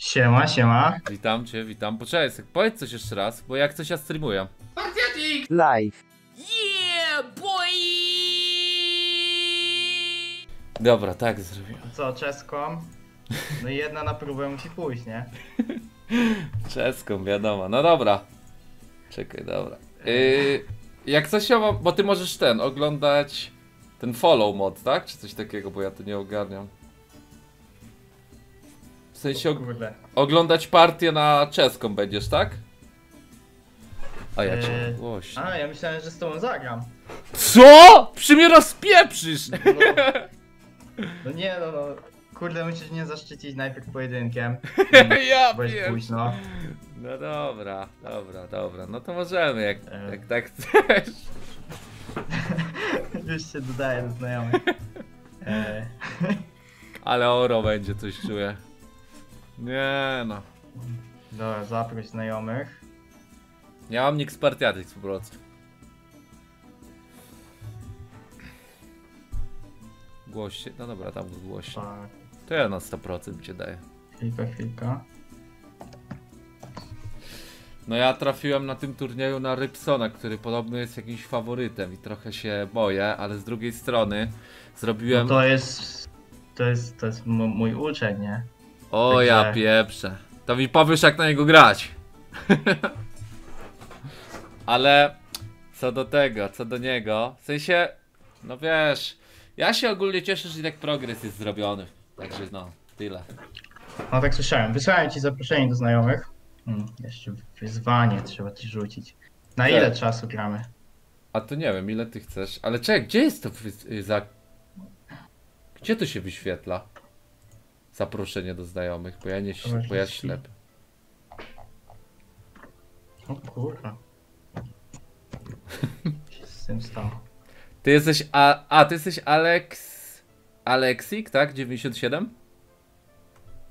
Siema, siema. Witam cię, witam. Poczekaj, powiedz coś jeszcze raz, bo jak coś ja streamuję. Live. Dobra, tak zrobiłem. Co, czeską? No i jedna na próbę musi pójść, nie? Czeską, wiadomo. No dobra. Czekaj, dobra. Yy, jak coś ja mam, bo ty możesz ten, oglądać ten follow mod, tak? Czy coś takiego, bo ja to nie ogarniam. W sensie og oglądać partię na czeską będziesz, tak? A ja cię Eee, głośno. A, ja myślałem, że z tobą zagram. CO?! Przy mnie rozpieprzysz! No, no nie, no, no. Kurde, musisz mnie zaszczycić najpierw pojedynkiem. ja Bo jest późno. No dobra, dobra, dobra. No to możemy, jak, Eee. jak tak chcesz. Już się dodaję do znajomych. E, Ale oro będzie, coś czuję. Nie no. dobra, zaproś znajomych. Ja mam nick Spartiatyx po prostu. Głoście, no dobra, tam głośnie. Tak, To ja na 100% cię daję. chwilka, chwilka. No ja trafiłem na tym turnieju na Rybsona, który podobno jest jakimś faworytem i trochę się boję, ale z drugiej strony No zrobiłem... to jest... To jest, to jest mój uczeń, nie? O ja Także- pieprzę. To mi powiesz jak na niego grać. Ale co do tego, co do niego, w sensie, no wiesz, ja się ogólnie cieszę, że tak progres jest zrobiony. Także no, tyle. No tak słyszałem. Wysłałem ci zaproszenie do znajomych. Hmm, jeszcze wyzwanie trzeba ci rzucić. Na Tak. ile czasu gramy? A to nie wiem ile ty chcesz, ale czekaj, gdzie jest to za... Gdzie to się wyświetla? Zaproszenie do znajomych, bo ja nie, bo ja ślepy. O kurwa. Co z tym stało? Ty jesteś, a, a ty jesteś Alex... Aleksik, tak? 97?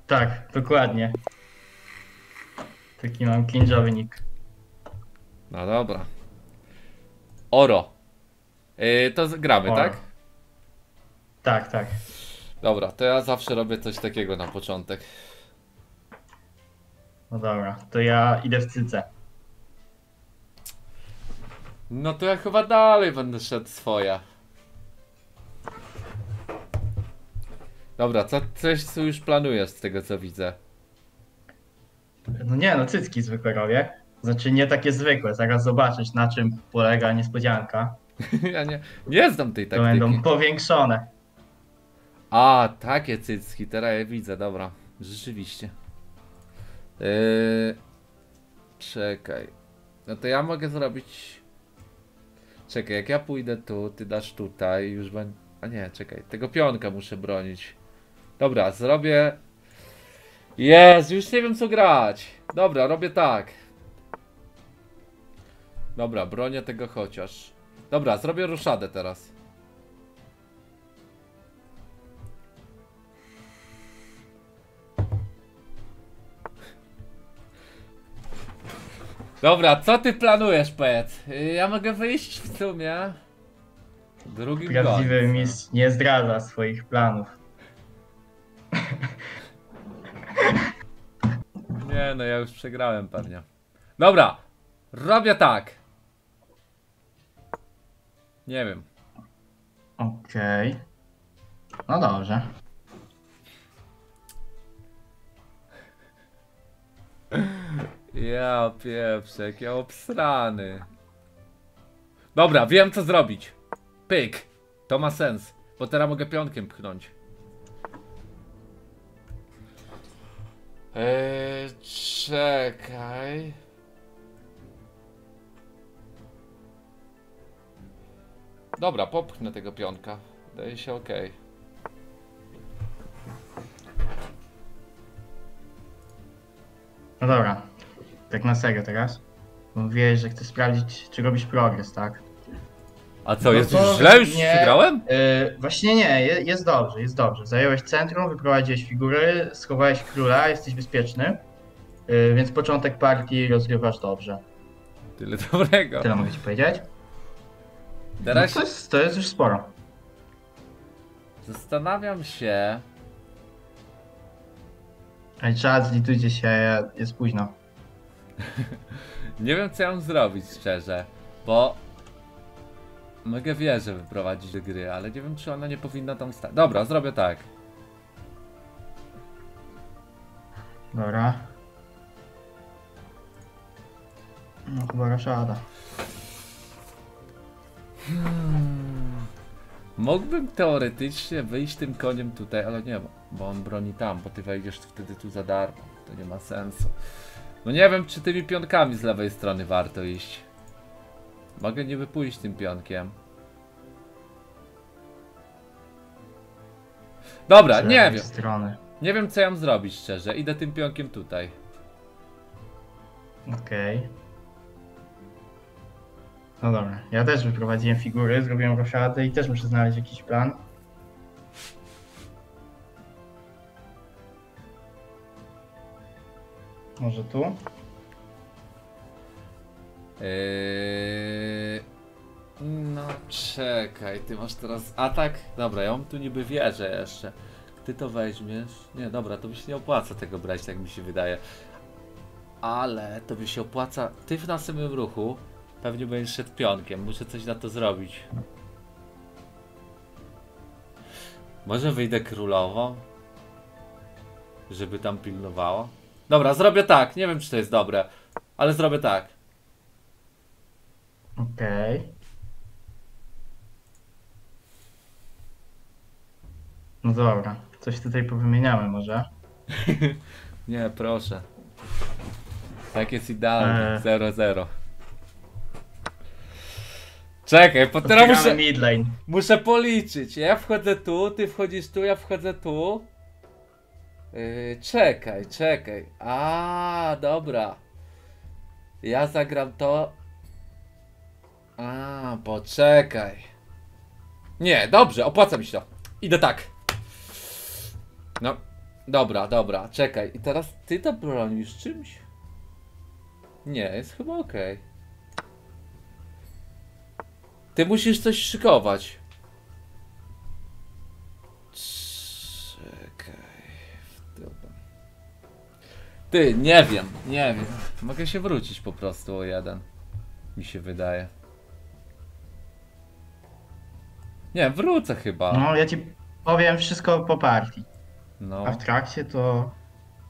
Tak, dokładnie. Taki mam cringe'owy nick. No dobra. Oro. Yy, to gramy, Oro. tak? Tak, tak. Dobra, to ja zawsze robię coś takiego na początek. No dobra, to ja idę w cyce. No to ja chyba dalej będę szedł swoja. Dobra, co, coś co już planujesz z tego co widzę. No nie, no cycki zwykłe robię. Znaczy nie takie zwykłe, zaraz zobaczysz na czym polega niespodzianka. ja nie, nie znam tej To taktyki. będą powiększone. A, takie cycki, teraz je widzę, dobra. Rzeczywiście. Yy, czekaj. No to ja mogę zrobić... Czekaj, jak ja pójdę tu, ty dasz tutaj, już będę... A nie, czekaj, tego pionka muszę bronić. Dobra, zrobię... Jest, już nie wiem co grać. Dobra, robię tak. Dobra, bronię tego chociaż. Dobra, zrobię ruszadę teraz. Dobra, co ty planujesz, powiedz? Y, Ja mogę wyjść w sumie. Drugim Prawdziwy końcem. mistrz nie zdradza swoich planów. Nie no, ja już przegrałem pewnie. Dobra, robię tak. Nie wiem. Okej. No dobrze. Ja pieprzę, jak ja obsrany. Dobra, wiem co zrobić. Pyk. To ma sens, bo teraz mogę pionkiem pchnąć. Eee, czekaj. Dobra, popchnę tego pionka. Daje się ok. No dobra. Tak na serio teraz. Mówiłeś, że chcesz sprawdzić, czy robisz progres, tak? A co, No jest to już źle? Już nie- przegrałem? Yy, właśnie nie, je, jest dobrze, jest dobrze. Zająłeś centrum, wyprowadziłeś figury, schowałeś króla, jesteś bezpieczny. Yy, więc początek partii rozgrywasz dobrze. Tyle dobrego. Tyle mogę ci powiedzieć. No Teraz to, jest, to jest już sporo. Zastanawiam się. Ej, czad, zlitujcie się, jest późno. Nie wiem co ja mam zrobić szczerze, bo mogę wieżę wyprowadzić do gry, ale nie wiem czy ona nie powinna tam stać. Dobra, zrobię tak. Dobra. No chyba raszada. Mógłbym teoretycznie wyjść tym koniem tutaj, ale nie, bo on broni tam, bo ty wejdziesz wtedy tu za darmo. To nie ma sensu. No nie wiem, czy tymi pionkami z lewej strony warto iść. Mogę niby pójść tym pionkiem. Dobra, nie wiem. strony. Nie wiem co ja mam zrobić szczerze. Idę tym pionkiem tutaj. Okej. No dobra, ja też wyprowadziłem figury, zrobiłem roszadę i też muszę znaleźć jakiś plan. Może tu? Eee... No czekaj, ty masz teraz atak? Dobra, ja mam tu niby wieżę jeszcze. Ty to weźmiesz? Nie, dobra, to by się nie opłaca tego brać, tak mi się wydaje. Ale to by się opłaca. Ty w następnym ruchu pewnie będziesz szedł pionkiem. Muszę coś na to zrobić. Może wyjdę królową? Żeby tam pilnowało? Dobra, zrobię tak. Nie wiem, czy to jest dobre, ale zrobię tak. Okej. No dobra, coś tutaj powymieniamy może. Nie, proszę. Tak jest idealnie. Eee. 0-0. Czekaj, bo teraz muszę, muszę policzyć. Ja wchodzę tu, ty wchodzisz tu, ja wchodzę tu. Yy, czekaj, czekaj. A, dobra. Ja zagram to. A, poczekaj. Nie, dobrze, opłaca mi się to. Idę tak. No, dobra, dobra, czekaj. I teraz ty to bronisz czymś? Nie, jest chyba okej. Ty musisz coś szykować. Ty, nie wiem, nie wiem. Mogę się wrócić po prostu o jeden. Mi się wydaje. Nie, wrócę chyba. No ja ci powiem wszystko po partii. No. A w trakcie to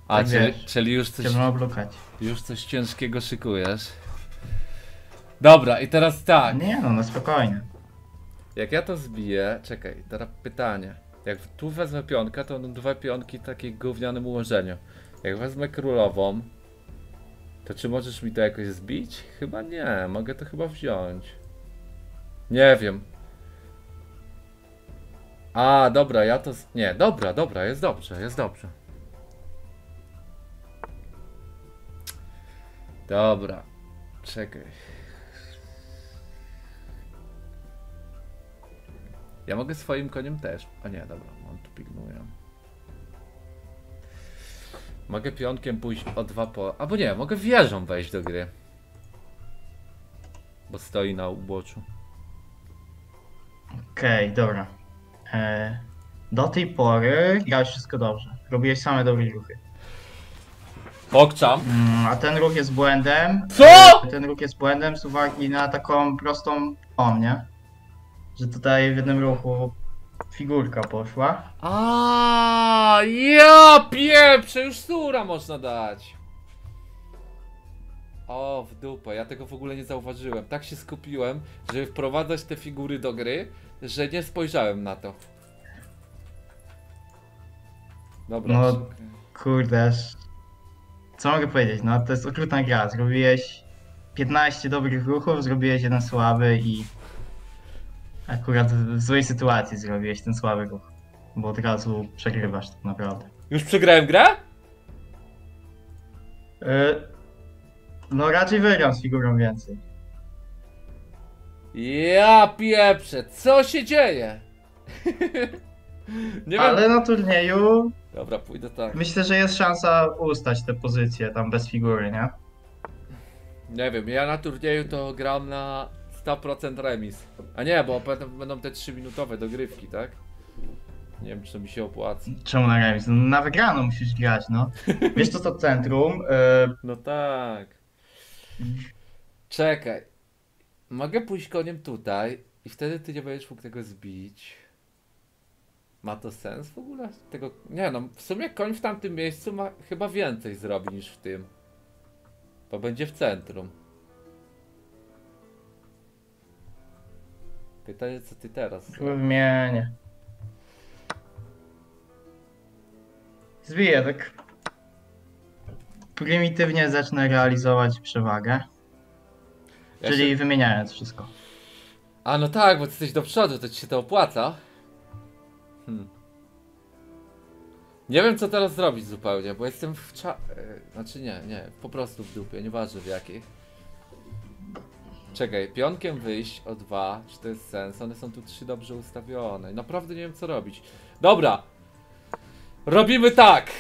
A, tak czyli, wiesz, czyli już coś, już coś ciężkiego szykujesz. Dobra, i teraz tak. Nie no, no spokojnie. Jak ja to zbiję, czekaj, teraz pytanie. Jak tu wezmę pionkę, to będą dwa pionki w takiej gównianym ułożeniu. Jak wezmę królową, to czy możesz mi to jakoś zbić? Chyba nie, mogę to chyba wziąć. Nie wiem. A, dobra, ja to. Nie, dobra, dobra, jest dobrze, jest dobrze. Dobra, czekaj. Ja mogę swoim koniem też. A nie, dobra, on tu pilnuje. Mogę pionkiem pójść o dwa po. Albo nie, mogę wieżą wejść do gry. Bo stoi na uboczu. Okej, dobra. E, do tej pory grałeś wszystko dobrze. Robiłeś same dobre ruchy. Pokczam. Mm, a ten ruch jest błędem. Co? Ten ruch jest błędem z uwagi na taką prostą o mnie. Że tutaj w jednym ruchu figurka poszła. A, ja pieprzę, już sura można dać. O, w dupę, ja tego w ogóle nie zauważyłem. Tak się skupiłem, żeby wprowadzać te figury do gry, że nie spojrzałem na to. Dobra. No. Kurde, co mogę powiedzieć? No to jest okrutna gra. Zrobiłeś 15 dobrych ruchów, zrobiłeś jeden słaby i akurat w złej sytuacji zrobiłeś ten słaby ruch. Bo od razu przegrywasz tak naprawdę. Już przegrałem grę? E, no raczej wygram z figurą więcej. Ja pieprzę, co się dzieje? nie wiem. Ale na turnieju Dobra, pójdę tak. myślę, że jest szansa ustać te pozycje tam bez figury, nie? Nie wiem, ja na turnieju to gram na 100% remis. A nie, bo będą, te 3 minutowe dogrywki, tak? Nie wiem, czy to mi się opłaca. Czemu na remis? No, na wygraną musisz grać, no. Wiesz co to centrum? E, No tak. Czekaj. Mogę pójść koniem tutaj i wtedy ty nie będziesz mógł tego zbić. Ma to sens w ogóle? Tego... Nie no, w sumie koń w tamtym miejscu ma chyba więcej zrobi niż w tym. Bo będzie w centrum. Pytanie, co ty teraz wymienię. Zbiję tak. Prymitywnie zacznę realizować przewagę. Ja czyli się- wymieniając wszystko. A no tak, bo ty jesteś do przodu, to ci się to opłaca. Hmm. Nie wiem co teraz zrobić zupełnie, bo jestem w cza... e, Znaczy nie, nie, po prostu w dupie, nieważne w jakiej. Czekaj, pionkiem wyjść o dwa, czy to jest sens? One są tu trzy dobrze ustawione. Naprawdę nie wiem co robić. Dobra! Robimy tak!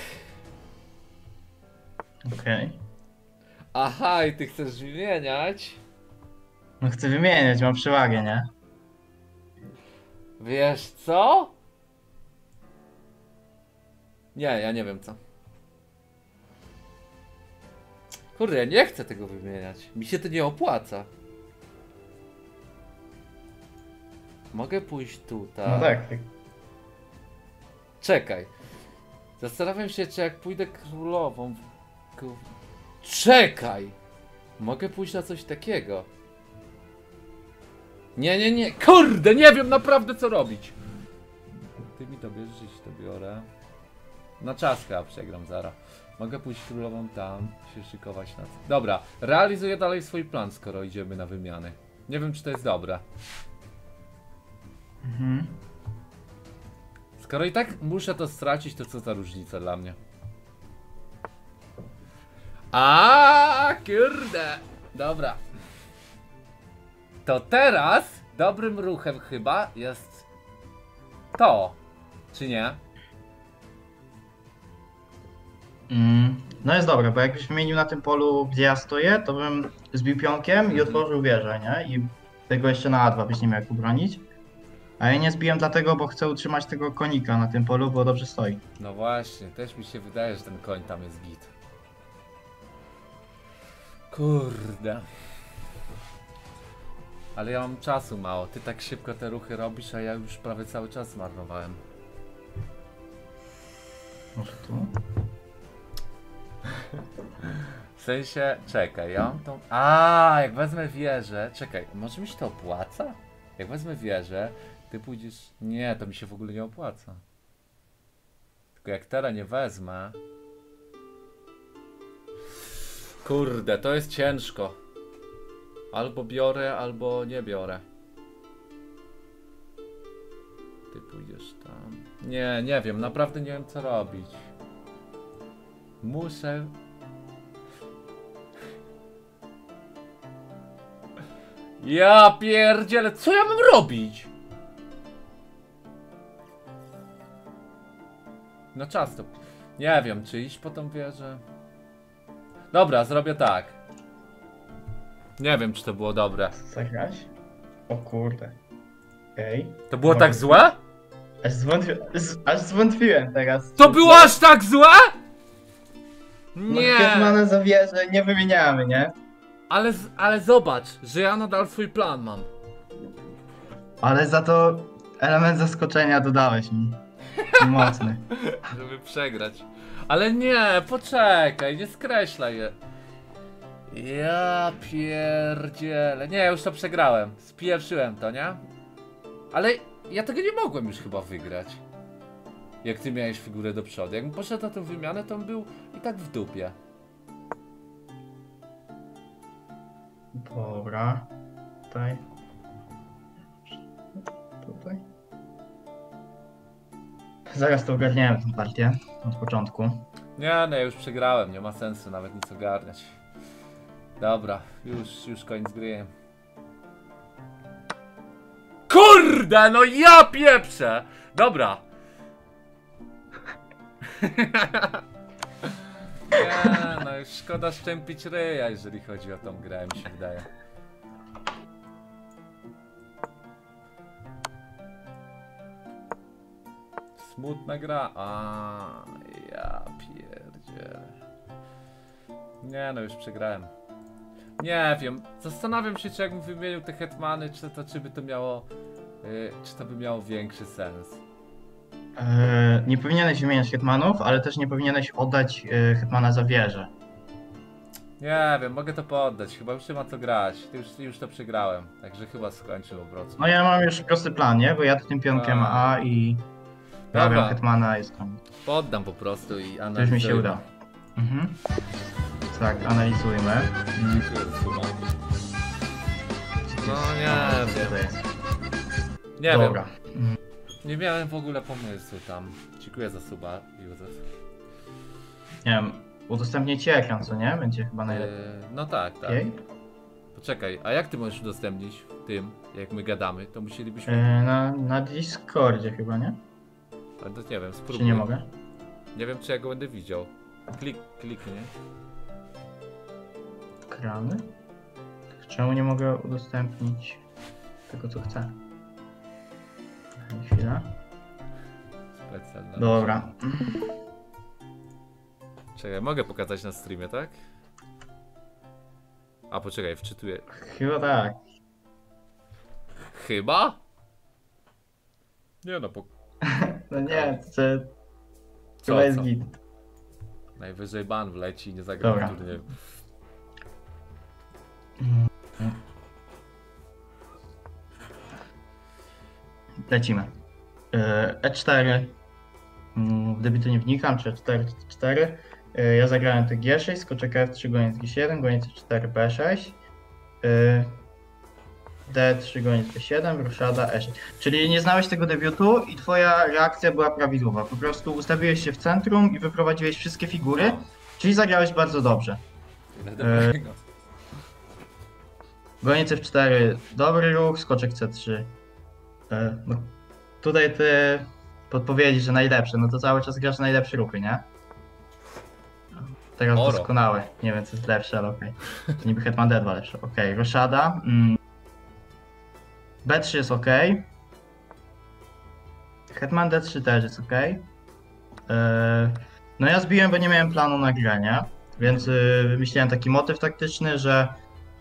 Okej. Aha, i ty chcesz wymieniać? No chcę wymieniać, mam przewagę, nie? Wiesz co? Nie, ja nie wiem co. Kurde, ja nie chcę tego wymieniać. Mi się to nie opłaca. Mogę pójść tutaj. No tak. Czekaj. Zastanawiam się, czy jak pójdę królową. Czekaj! Mogę pójść na coś takiego. Nie, nie, nie. Kurde, nie wiem naprawdę co robić. Ty mi to bierzesz, jeśli to biorę. Na czas chyba przegram zara. Mogę pójść królową tam, się szykować na. Dobra, realizuję dalej swój plan, skoro idziemy na wymiany. Nie wiem, czy to jest dobre. Mhm. Skoro i tak muszę to stracić, to co za różnica dla mnie? A kurde! Dobra. To teraz dobrym ruchem chyba jest to. Czy nie? Mm, no jest dobre, bo jakbyś wymienił na tym polu, gdzie ja stoję, to bym zbił pionkiem i otworzył wieżę, nie? I tego jeszcze na A2 byś nie miał jak ubronić. A ja nie zbiłem dlatego, bo chcę utrzymać tego konika na tym polu, bo dobrze stoi. No właśnie, też mi się wydaje, że ten koń tam jest git. Kurde. Ale ja mam czasu mało. Ty tak szybko te ruchy robisz, a ja już prawie cały czas zmarnowałem. Może tu? W sensie, czekaj, ja mam tą... A, jak wezmę wieżę... Czekaj, może mi się to opłaca? Jak wezmę wieżę, ty pójdziesz... Nie, to mi się w ogóle nie opłaca. Tylko jak teraz nie wezmę... Kurde, to jest ciężko. Albo biorę, albo nie biorę. Ty pójdziesz tam. Nie, nie wiem, naprawdę nie wiem co robić. Muszę Ja pierdzielę, co ja mam robić? No czas to... Nie wiem, czy iść po tą wieżę? Dobra, zrobię tak. Nie wiem, czy to było dobre. Zagrać? O kurde. Okej. To było tak złe? Aż, zwątpi... aż zwątpiłem teraz. To było aż tak złe? Nie, Hetmana za wieżę nie wymieniamy, nie? ale, z- ale zobacz, że ja nadal swój plan mam. Ale za to element zaskoczenia dodałeś mi. Mocny. Żeby przegrać. Ale nie, poczekaj, nie skreślaj je. Ja pierdzielę. Nie, już to przegrałem. Spieprzyłem to, nie? Ale ja tego nie mogłem już chyba wygrać. Jak ty miałeś figurę do przodu. Jakbym poszedł na tę wymianę, to on był i tak w dupie. Dobra. Tutaj. Tutaj. Zaraz to ogarniemy tę partię od początku. Nie, no ja już przegrałem, nie ma sensu nawet nic ogarniać. Dobra, już, już koniec gry. Kurde, no ja pieprzę! Dobra. Nie, no już szkoda szczępić ryja, jeżeli chodzi o tą grę, mi się wydaje. Smutna gra. A ja pierdzielę. Nie no, już przegrałem. Nie wiem, zastanawiam się, czy jakbym wymienił te hetmany, czy to, czy by to miało, yy, czy to by miało większy sens. E, nie powinieneś wymieniać hetmanów, ale też nie powinieneś oddać e, hetmana za wieżę. Nie wiem, mogę to poddać, chyba już nie ma co grać, już, już to przegrałem, także chyba skończę po prostu. No ja mam już prosty plan, nie? Bo jadę tym pionkiem A. A i Dobra. prawiam hetmana jest koniec. Poddam po prostu i To już analizuję. mi się uda. Mhm. Tak, analizujmy. Mm. No nie wiem, nie Dobra. wiem, Mm, nie miałem w ogóle pomysłu tam. Dziękuję za suba, Józef. Nie wiem, udostępnię ci ekran, co nie? Będzie chyba najlepiej. Yy, no tak, tak. Poczekaj, a jak ty możesz udostępnić tym, jak my gadamy? To musielibyśmy. E, Na, na Discordzie chyba, nie? Ale to nie wiem, spróbuj. Czy nie mogę? Nie wiem, czy ja go będę widział. Klik, kliknie. Ekrany? Czemu nie mogę udostępnić tego, co chcę? Chwila. Specjalna. Dobra. Czekaj, mogę pokazać na streamie, tak? A poczekaj, wczytuję. Chyba tak. Chyba? Nie no, po... No nie, to Co, chyba jest co? git. Najwyżej ban wleci i nie Dobra. w turnieju. Lecimy. E, E4. Mm, W debiuty nie wnikam, czy E4, czy 4. Ja zagrałem to G6, skoczek F3, goniec G7, goniec 4, B6. E, D3, goniec B7, ruszada E6. Czyli nie znałeś tego debiutu i twoja reakcja była prawidłowa. Po prostu ustawiłeś się w centrum i wyprowadziłeś wszystkie figury, czyli zagrałeś bardzo dobrze. Tyle dobrego. Goniec F4, dobry ruch, skoczek C3. E, No, tutaj ty podpowiedzi, że najlepsze, no to cały czas grasz najlepsze ruchy, nie? Teraz Oro. doskonałe. Nie wiem co jest lepsze, ale okej. To niby Hetman D2 lepsze. Okej, Roszada. Mm. B3 jest ok. Hetman D3 też jest ok. E, No ja zbiłem, bo nie miałem planu na grę, nie? Więc y, wymyśliłem taki motyw taktyczny, że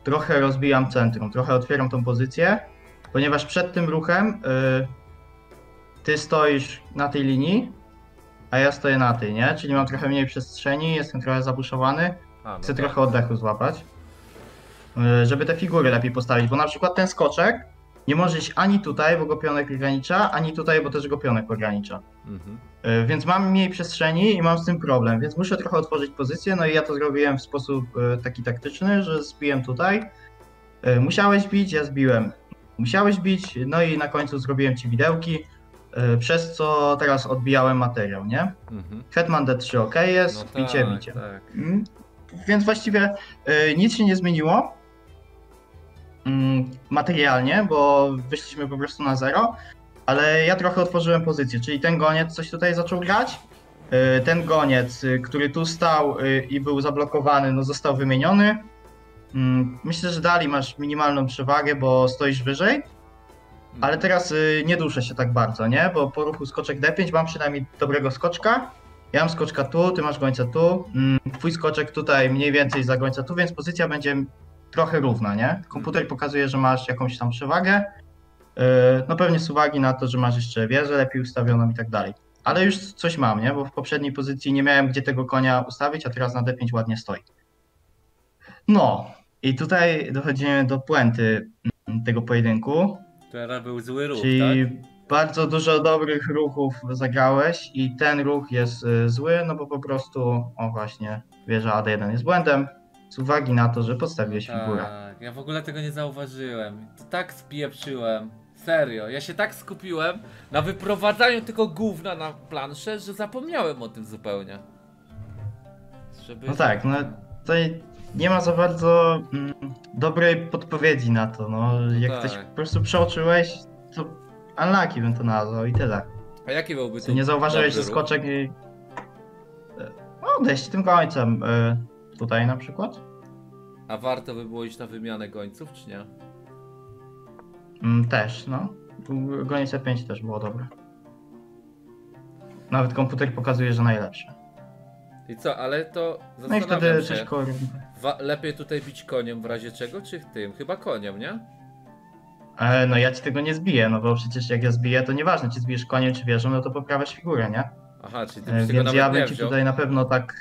trochę rozbijam centrum, trochę otwieram tą pozycję, ponieważ przed tym ruchem y, ty stoisz na tej linii, a ja stoję na tej, nie? Czyli mam trochę mniej przestrzeni, jestem trochę zabuszowany, A, no chcę tak. trochę oddechu złapać, żeby te figury lepiej postawić, bo na przykład ten skoczek nie może iść ani tutaj, bo go pionek ogranicza, ani tutaj, bo też go pionek ogranicza. Mhm. Y, Więc mam mniej przestrzeni i mam z tym problem, więc muszę trochę otworzyć pozycję. No i ja to zrobiłem w sposób y, taki taktyczny, że zbiłem tutaj. Y, Musiałeś bić, ja zbiłem. Musiałeś bić, no i na końcu zrobiłem ci widełki, przez co teraz odbijałem materiał, nie? Mhm. Hetman D3 ok jest, No bicie, tak, bicie. tak. Mm, Więc właściwie nic się nie zmieniło materialnie, bo wyszliśmy po prostu na zero, ale ja trochę otworzyłem pozycję, czyli ten goniec coś tutaj zaczął grać, y, ten goniec, y, który tu stał y, i był zablokowany, no został wymieniony. Mm, Myślę, że dalej masz minimalną przewagę, bo stoisz wyżej, ale teraz nie duszę się tak bardzo, nie? Bo po ruchu skoczek D5 mam przynajmniej dobrego skoczka. Ja mam skoczka tu, ty masz gońca tu. Mm, Twój skoczek tutaj mniej więcej za gońca tu, więc pozycja będzie trochę równa, nie? Komputer pokazuje, że masz jakąś tam przewagę. Y, No pewnie z uwagi na to, że masz jeszcze wieżę lepiej ustawioną i tak dalej. Ale już coś mam, nie? Bo w poprzedniej pozycji nie miałem gdzie tego konia ustawić, a teraz na D5 ładnie stoi. No, i tutaj dochodzimy do puenty mm, tego pojedynku. Teraz był zły ruch, Czyli tak? bardzo dużo dobrych ruchów zagrałeś i ten ruch jest y, zły, no bo po prostu, o właśnie, wieża AD1 jest błędem z uwagi na to, że podstawiłeś figurę. Tak, ja w ogóle tego nie zauważyłem. To tak spieprzyłem. Serio, ja się tak skupiłem na wyprowadzaniu tego gówna na planszę, że zapomniałem o tym zupełnie. Żeby... No tak, no tutaj nie ma za bardzo mm, dobrej podpowiedzi na to, no jak tak. coś po prostu przeoczyłeś, to unlucky bym to nazwał i tyle. A jaki byłby tu nie zauważyłeś, że skoczek i... No, odejść tym końcem, y, tutaj na przykład. A warto by było iść na wymianę gońców, czy nie? Mm, też, no. Goniec E5 też było dobre. nawet komputer pokazuje, że najlepsze. I co, ale to No i wtedy się, coś koło... wa- lepiej tutaj bić koniem w razie czego, czy tym? Chyba koniem, nie? E, no ja ci tego nie zbiję, no bo przecież jak ja zbiję, to nieważne, czy zbijesz koniem, czy wieżą, no to poprawiasz figurę, nie? Aha, czyli ty E, byś tego Więc ja nie bym ci wziął. tutaj na pewno tak.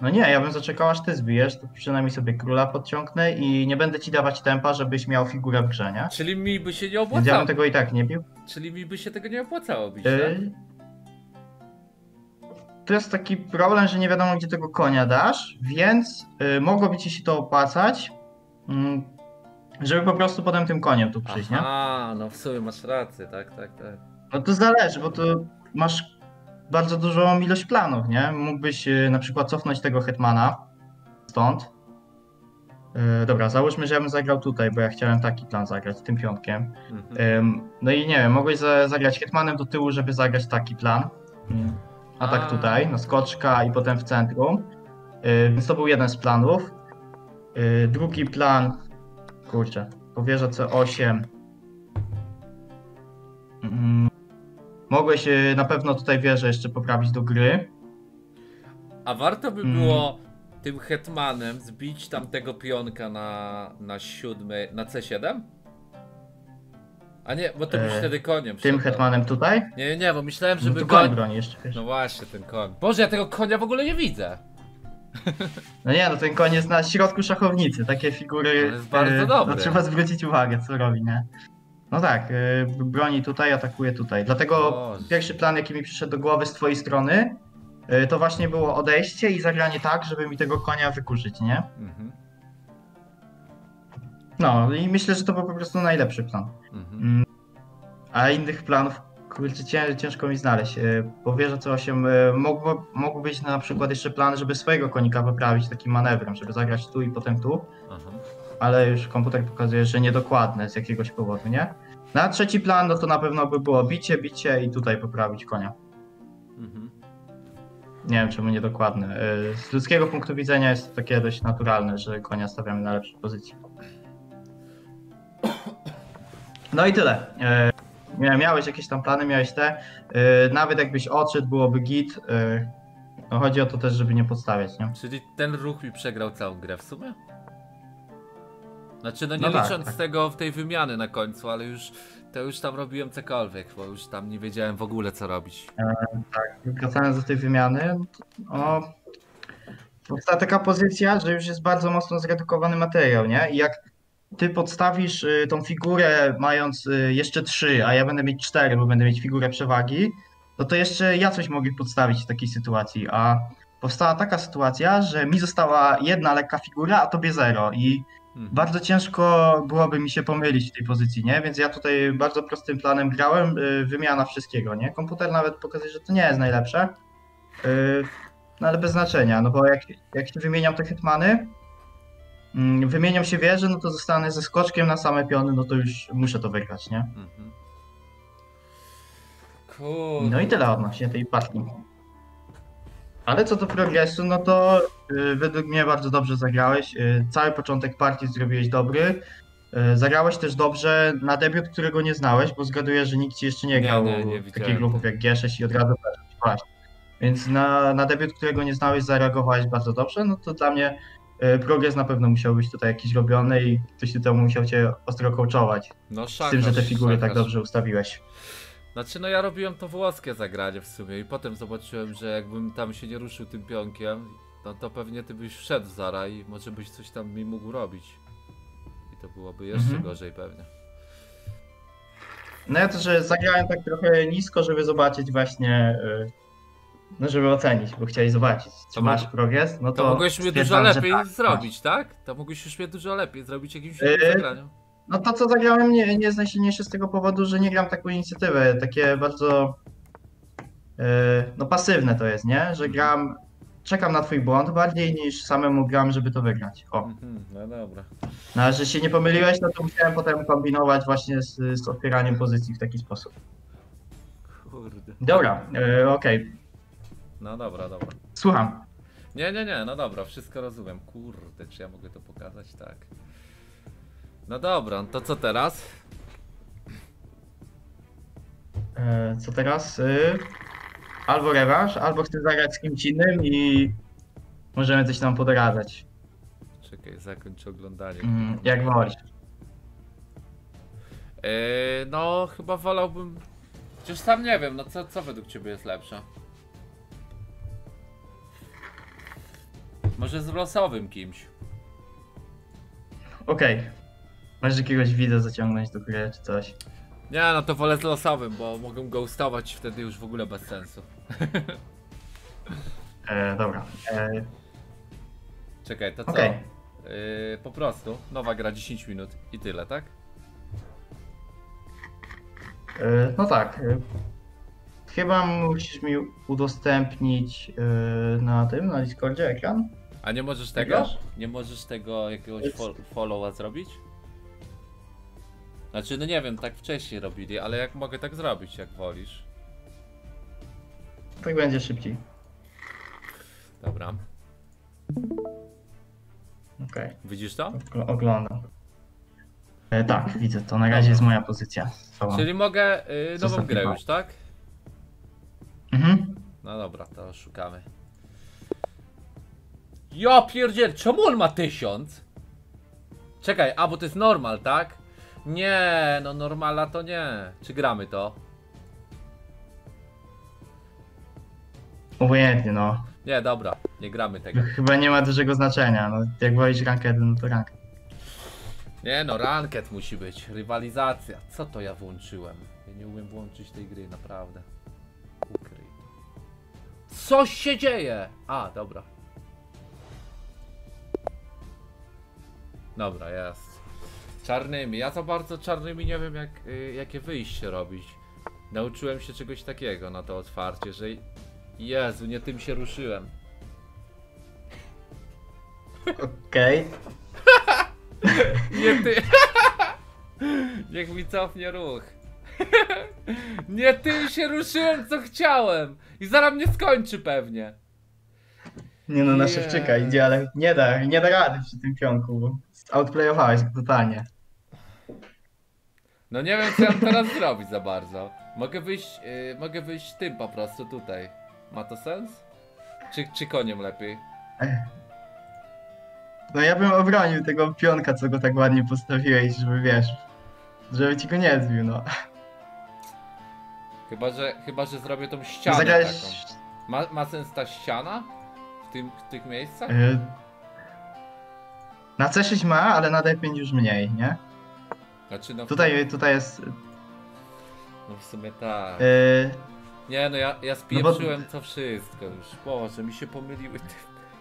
No nie, ja bym zaczekał aż ty zbijesz, to przynajmniej sobie króla podciągnę i nie będę ci dawać tempa, żebyś miał figurę w grze, nie? Czyli mi by się nie Więc ja opłacało. bym tego i tak nie bił. Czyli mi by się tego nie opłacało bić, E, tak? To jest taki problem, że nie wiadomo gdzie tego konia dasz, więc y, mogłoby ci się to opłacać, mm, żeby po prostu potem tym koniem tu przyjść, nie? Aha, no w sumie masz rację, tak, tak, tak. No to zależy, bo to masz bardzo dużą ilość planów, nie? Mógłbyś y, na przykład cofnąć tego Hetmana stąd. Y, dobra, załóżmy, że ja bym zagrał tutaj, bo ja chciałem taki plan zagrać, tym piątkiem. Mhm. No i nie wiem, mogłeś za, zagrać Hetmanem do tyłu, żeby zagrać taki plan. A tak A. tutaj, no skoczka i potem w centrum. Y, więc to był jeden z planów. Drugi plan, kurczę, powierza C8. Mogłeś y, na pewno tutaj wieżę jeszcze poprawić do gry. A warto by Mm. było tym hetmanem zbić tamtego pionka na, na siódmy, na C7? A nie, bo to byś E, wtedy koniem Tym hetmanem tutaj. Nie, nie, bo myślałem, No żeby to koń broni jeszcze, wiesz. No właśnie, ten koń. Boże, ja tego konia w ogóle nie widzę. No nie, no ten koń jest na środku szachownicy. Takie figury. To jest bardzo y, dobre. No, trzeba zwrócić uwagę, co robi, nie? No tak, y, broni tutaj, atakuje tutaj. Dlatego Boże. pierwszy plan, jaki mi przyszedł do głowy z twojej strony, y, to właśnie było odejście i zagranie tak, żeby mi tego konia wykurzyć, nie? Mhm, No i myślę, że to był po prostu najlepszy plan. mhm. A innych planów, kurczę, cię- ciężko mi znaleźć. y, Bo wierzę co 8, y, mógł, być na przykład jeszcze plan, żeby swojego konika poprawić takim manewrem, żeby zagrać tu i potem tu. Aha. ale już komputer pokazuje, że niedokładne z jakiegoś powodu, nie? Na trzeci plan, no to na pewno by było bicie, bicie i tutaj poprawić konia. Mhm. Nie wiem, czemu niedokładne. Y, Z ludzkiego punktu widzenia jest to takie dość naturalne, że konia stawiamy na lepszej pozycji. No i tyle. Y, mia- Miałeś jakieś tam plany, miałeś te. Y, Nawet jakbyś odszedł, byłoby git. No chodzi o to też, żeby nie podstawiać, nie? Czyli ten ruch mi przegrał całą grę w sumie? Znaczy, no nie No tak, licząc tak. tego w tej wymiany na końcu, ale już to już tam robiłem cokolwiek, bo już tam nie wiedziałem w ogóle co robić. Wracając do tej wymiany, no, powstała taka pozycja, że już jest bardzo mocno zredukowany materiał, nie? I jak ty podstawisz y, tą figurę mając y, jeszcze trzy, a ja będę mieć cztery, bo będę mieć figurę przewagi, no to jeszcze ja coś mogę podstawić w takiej sytuacji, a powstała taka sytuacja, że mi została jedna lekka figura, a tobie zero i Mhm. bardzo ciężko byłoby mi się pomylić w tej pozycji, nie? Więc ja tutaj bardzo prostym planem grałem, y, wymiana wszystkiego, nie? Komputer nawet pokazuje, że to nie jest najlepsze, y, no ale bez znaczenia, no bo jak, jak się wymieniam te hitmany, mm, wymienią się wieże, no to zostanę ze skoczkiem na same piony, no to już muszę to wygrać, nie? Mhm. Kurde. No i tyle odnośnie tej partii. Ale co do progresu, no to y, według mnie bardzo dobrze zagrałeś. Y, cały początek partii zrobiłeś dobry. Y, zagrałeś też dobrze na debiut, którego nie znałeś, bo zgaduję, że nikt ci jeszcze nie Nie, grał nie, nie w widziałem takich ruchów jak G6 i od razu. Właśnie. Więc na, na debiut, którego nie znałeś, zareagowałeś bardzo dobrze. No to dla mnie y, progres na pewno musiał być tutaj jakiś robiony i ktoś tutaj musiał cię ostro coachować. No Z tym, że te figury tak szakasz. dobrze ustawiłeś. Znaczy no ja robiłem to włoskie zagranie w sumie i potem zobaczyłem, że jakbym tam się nie ruszył tym pionkiem, no to pewnie ty byś wszedł zara i może byś coś tam mi mógł robić. I to byłoby jeszcze Mhm. gorzej pewnie. No ja też zagrałem tak trochę nisko, żeby zobaczyć właśnie, y, no żeby ocenić, bo chcieli zobaczyć, czy To masz progres, no to, To mogłeś mnie dużo lepiej tak, zrobić, tak? To mogłeś już mnie dużo lepiej zrobić jakimś Yy, zagraniu. No to co zagrałem nie, nie jest najsilniejsze z tego powodu, że nie gram taką inicjatywę, takie bardzo y, no pasywne to jest, nie? Że gram, czekam na twój błąd bardziej niż samemu gram, żeby to wygrać. O. Mhm, no dobra. No a że się nie pomyliłeś, no to musiałem potem kombinować właśnie z, z otwieraniem pozycji w taki sposób. Kurde. Dobra, y, okej, No dobra, dobra. słucham. Nie, nie, nie, no dobra, wszystko rozumiem. Kurde, czy ja mogę to pokazać? Tak. No dobra, to co teraz? E, Co teraz? Y, albo rewanż, albo chcę zagrać z kimś innym i możemy coś tam podradzać. Czekaj, zakończ oglądanie. Mm, jak wolisz. Yy, no, chyba wolałbym. Chociaż sam nie wiem, no co, co według ciebie jest lepsze? Może z losowym kimś. Okej. Możesz jakiegoś wideo zaciągnąć do gry czy coś. Nie, no to wolę z losowym, bo mogę ghostować wtedy już w ogóle bez sensu. E, dobra. E, Czekaj, to co? Okej. Yy, po prostu, nowa gra 10 minut i tyle, tak? e, no tak. E, chyba musisz mi udostępnić e, na tym, na Discordzie ekran. A nie możesz tego? Grasz? Nie możesz tego jakiegoś fol followa zrobić? Znaczy, no nie wiem, tak wcześniej robili, ale jak mogę tak zrobić, jak wolisz. Tak będzie szybciej. Dobra. Okej. Widzisz to? Ogl- Oglądam. E, tak, widzę to. Na razie jest moja pozycja. Czyli mogę y, nową grę już, tak? Mhm. No dobra, to szukamy. Ja pierdziel, czemu on ma tysiąc? Czekaj, a bo to jest normal, tak? Nie, no normala to nie. Czy gramy to? Obojętnie, no. Nie, dobra, nie gramy tego. Chyba nie ma dużego znaczenia. No, jak wolisz rankę 1, no to rankę. Nie no, ranket musi być, rywalizacja. Co to ja włączyłem? Ja nie umiem włączyć tej gry, naprawdę. Ukryj. Co się dzieje? A, dobra. Dobra, jest. Czarnymi. Ja za bardzo czarnymi nie wiem jak, y, jakie wyjście robić. Nauczyłem się czegoś takiego na to otwarcie, że... Jezu, nie tym się ruszyłem. Okej. Nie ty. Niech mi cofnie ruch. Nie tym się ruszyłem, co chciałem. I zaraz mnie skończy pewnie. Nie no, na Nie. Szewczyka idzie, ale nie da, nie da rady przy tym pionku, bo outplayowałeś go totalnie. No nie wiem, co ja mam teraz zrobić za bardzo. Mogę wyjść, yy, mogę wyjść tym po prostu tutaj. Ma to sens? Czy, czy koniem lepiej? No ja bym obronił tego pionka, co go tak ładnie postawiłeś, żeby wiesz, żeby ci go nie zbił, no. Chyba, że, chyba, że zrobię tą ścianę Zagrałeś... taką. Ma, ma sens ta ściana? W, tym, w tych miejscach? y, Na C6 ma, ale na D5 już mniej, nie? Znaczy no, Tutaj, tutaj jest... No w sumie tak. y, Nie no, ja, ja bo- spieprzyłem to wszystko już. Boże, mi się pomyliły te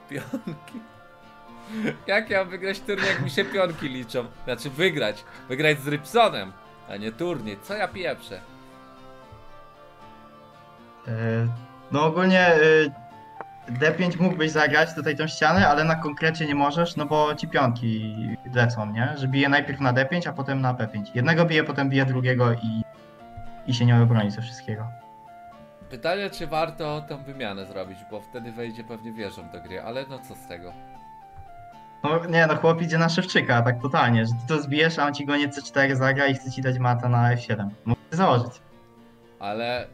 pionki. Jak ja mam wygrać turniej, jak mi się pionki liczą? Znaczy wygrać. Wygrać z Rybsonem, a nie turniej. Co ja pieprzę? y, No ogólnie y, D5 mógłbyś zagrać tutaj tą ścianę, ale na konkrecie nie możesz, no bo ci pionki lecą, nie? Że bije najpierw na D5, a potem na P5. Jednego bije, potem bije drugiego i, i się nie obroni ze wszystkiego. Pytanie, czy warto tą wymianę zrobić, bo wtedy wejdzie pewnie wieżą do gry, ale no co z tego? No nie, no chłop idzie na Szewczyka, tak totalnie, że ty to zbijesz, a on ci go nie C4 zagra i chce ci dać mata na F7. Mógł założyć. Ale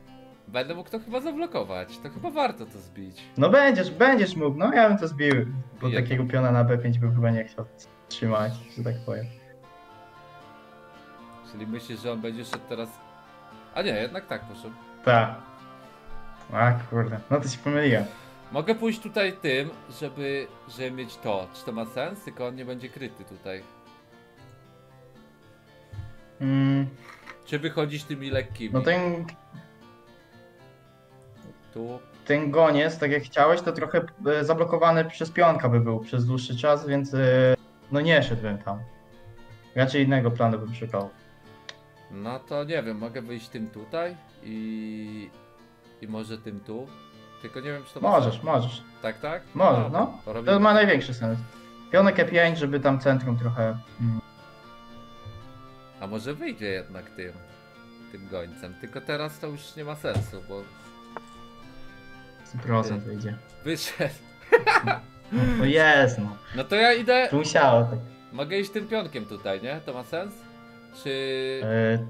będę mógł to chyba zablokować. To chyba warto to zbić. No będziesz, będziesz mógł, no ja bym to zbił, bo takiego piona na B5 bym chyba nie chciał trzymać, że tak powiem. Czyli myślisz, że on będzie szedł teraz... A nie, jednak tak poszedł. Tak. A kurde, no to się pomyliłem. Mogę pójść tutaj tym, żeby, żeby mieć to. Czy to ma sens? Tylko on nie będzie kryty tutaj. Mm, Czy wychodzić tymi lekkimi? no ten, Tu. ten goniec, tak jak chciałeś, to trochę e, zablokowany przez pionka by był przez dłuższy czas, więc e, no nie szedłbym tam. Raczej innego planu bym szukał. No to nie wiem, mogę wyjść tym tutaj i... I może tym tu. Tylko nie wiem, czy to ma Możesz, sens. możesz. Tak, tak? Możesz, no. To To robimy. ma największy sens. Pionek E5, żeby tam centrum trochę... Mm, A może wyjdzie jednak tym. Tym gońcem. Tylko teraz to już nie ma sensu, bo 100% wyjdzie. wyszedł. No jest, no. No to ja idę. Tu musiało tak. Mogę iść tym pionkiem tutaj, nie? To ma sens? Czy. E,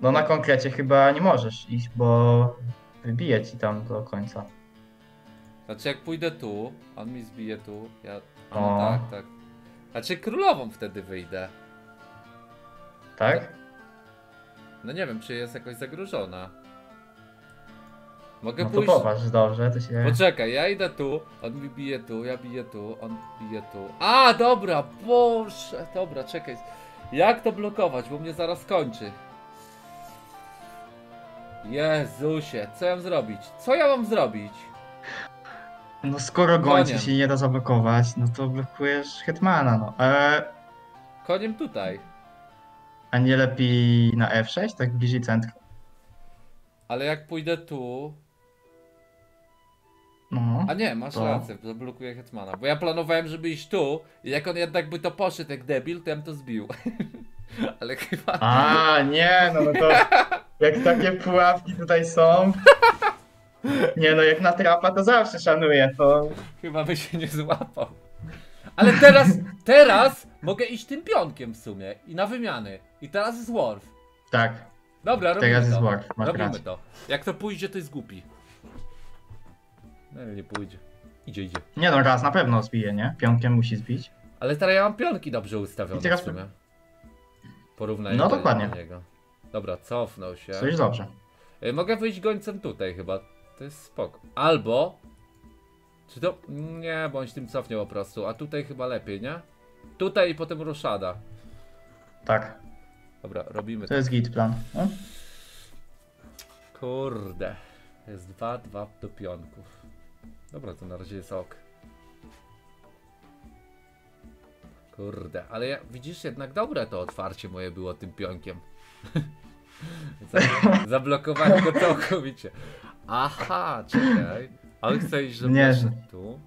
No na konkrecie chyba nie możesz iść, bo Wbije ci tam do końca. Znaczy jak pójdę tu, on mi zbije tu, ja... No tak, tak. Znaczy królową wtedy wyjdę. Tak? No nie wiem, czy jest jakoś zagrożona. Mogę No to pójść... popatrz, dobrze, to się... Poczekaj, ja idę tu, on mi bije tu, ja biję tu, on bije tu. A, dobra, boże, dobra, czekaj. Jak to blokować, bo mnie zaraz kończy. Jezusie, co ja mam zrobić? Co ja mam zrobić? No skoro gońcy Koniem. się nie da zablokować, no to blokujesz Hetmana, no. E, Koniem tutaj. a nie lepiej na F6, tak bliżej centrum? Ale jak pójdę tu... No. A nie, masz To? rację, zablokuję Hetmana. Bo ja planowałem, żeby iść tu i jak on jednak by to poszedł jak debil, to ja bym to zbił. Ale chyba... A, nie, no, no to jak takie pułapki tutaj są. Nie no, jak na trapa to zawsze szanuję, to Chyba by się nie złapał. Ale teraz, teraz mogę iść tym pionkiem w sumie i na wymiany. I teraz jest Worf. tak, Dobra, robimy teraz to. jest Worf, masz robimy rację. to. Jak to pójdzie, to jest głupi. No nie pójdzie. Idzie, idzie. Nie no, raz na pewno zbije, nie? Pionkiem musi zbić. Ale teraz ja mam pionki dobrze ustawione I teraz- w sumie. Porównaj No do- dokładnie. do niego. Dobra, cofnął się. Coś dobrze. Y, Mogę wyjść gońcem tutaj chyba. To jest spoko. Albo... Czy to... Nie, bądź tym cofnie po prostu. A tutaj chyba lepiej, nie? Tutaj i potem roszada. Tak, Dobra, robimy to to. jest git plan. No? Kurde. Jest 2, 2 do pionków. Dobra, to na razie jest ok. Kurde, ale ja, widzisz, jednak dobre to otwarcie moje było tym pionkiem. Za- Zablokowałem go całkowicie. Aha, czekaj. Ale chcę iść, żeby Nie. tu.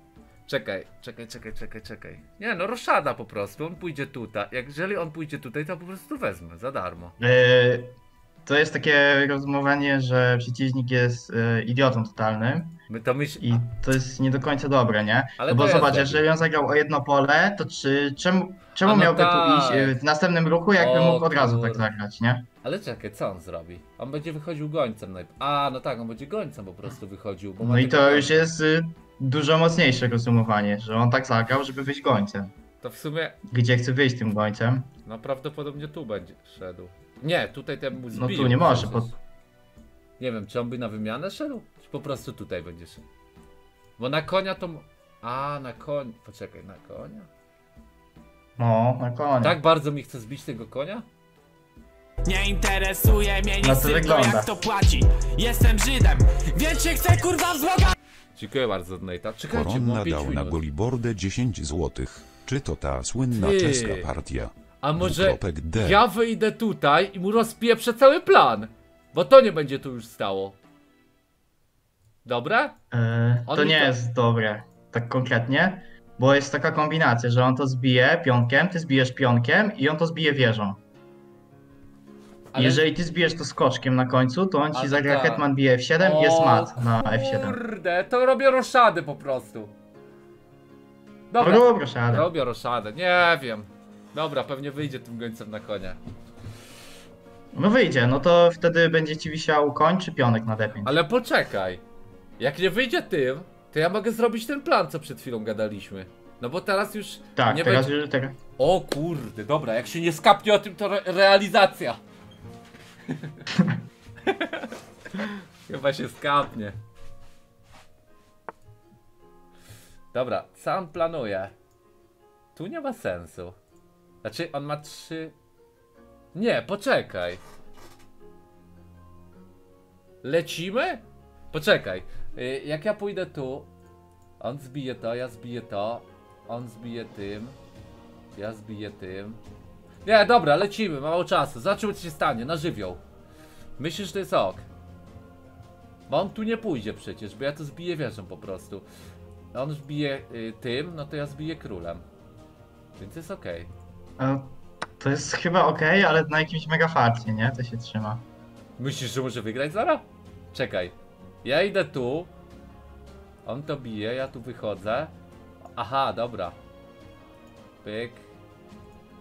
Czekaj, czekaj, czekaj, czekaj, czekaj. Nie no, roszada po prostu. On pójdzie tutaj. Jak jeżeli on pójdzie tutaj, to po prostu wezmę za darmo. E, to jest takie rozumowanie, że przeciwnik jest e, idiotą totalnym My to myśl... i to jest nie do końca dobre, nie? Ale no bo zobacz, jeżeli on zagrał o jedno pole, to czy, czemu, czemu no miałby tu tak. iść e, w następnym ruchu, jakby O mógł od razu tak zagrać, nie? Ale czekaj, co on zrobi? On będzie wychodził gońcem najpierw. A, no tak, on będzie gońcem po prostu wychodził. No i to gońca. już jest y, dużo mocniejsze rozumowanie, że on tak zagrał, żeby wyjść gońcem. To w sumie, Gdzie chce wyjść tym gońcem? no prawdopodobnie tu będzie szedł. Nie, tutaj ten mu zbił. No tu nie może. Nie wiem, czy on by na wymianę szedł? Czy po prostu tutaj będzie szedł? Bo na konia to... A, na koń... Poczekaj, na konia? No, na koniec. Tak bardzo mi chce zbić tego konia? Nie interesuje mnie nic to tylko wygląda. jak to płaci Jestem Żydem, więc się chcę kurwa wzbogać Dziękuję bardzo, Nate'a. Czekajcie, Koronna mam 5 dał na. Golibordę 10 złotych. Czy to ta słynna Ty. czeska partia? A może ja wyjdę tutaj i mu rozpieprzę cały plan? Bo to nie będzie tu już stało. Dobra? E, On to nie to- jest dobre, tak konkretnie, bo jest taka kombinacja, że on to zbije pionkiem, ty zbijesz pionkiem i on to zbije wieżą. Ale- Jeżeli ty zbijesz to skoczkiem na końcu, to on ci no zagra tak. hetman bije F7 i jest mat na F7. Kurde, to robię roszady po prostu. Dobra, rób roszadę. robię roszadę, nie wiem. Dobra, pewnie wyjdzie tym gońcem na konia. No wyjdzie, no to wtedy będzie ci wisiał koń czy pionek na D5. Ale poczekaj. Jak nie wyjdzie tym, to ja mogę zrobić ten plan, co przed chwilą gadaliśmy. No bo teraz już tak, nie teraz będzie... już teraz. O kurde, dobra, jak się nie skapnie o tym, to re realizacja. Chyba się skapnie. Dobra, co on planuje? Tu nie ma sensu. Znaczy, on ma trzy... Nie, poczekaj. Lecimy? Poczekaj. Y, Jak ja pójdę tu, on zbije to, ja zbiję to, on zbije tym, ja zbiję tym. Nie, dobra, lecimy, mało czasu. Zobaczymy, co się stanie, na żywioł. Myślisz, że to jest ok? Bo on tu nie pójdzie przecież, bo ja to zbiję wieżą po prostu. On zbije y, tym, no to ja zbiję królem. Więc jest okej. E, To jest chyba ok, ale na jakimś mega farcie, nie? To się trzyma. Myślisz, że może wygrać Zara? Czekaj. Ja idę tu. On to bije, ja tu wychodzę. Aha, dobra. Pyk.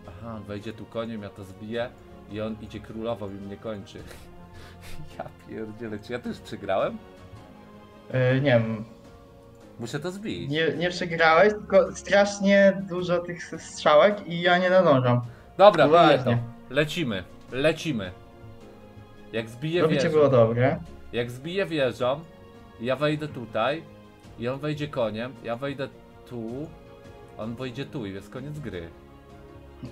Aha, on wejdzie tu koniem, ja to zbiję. I on idzie królową i mnie kończy. ja pierdzielę, czy ja też przegrałem? E, nie wiem, Muszę to zbić. nie, nie przegrałeś, tylko strasznie dużo tych strzałek i ja nie nadążam. Dobra, biję to. Lecimy, lecimy. Jak zbiję Robicie wieżą, było dobre. jak zbiję wieżą, ja wejdę tutaj i on wejdzie koniem, ja wejdę tu, on wejdzie tu i jest koniec gry.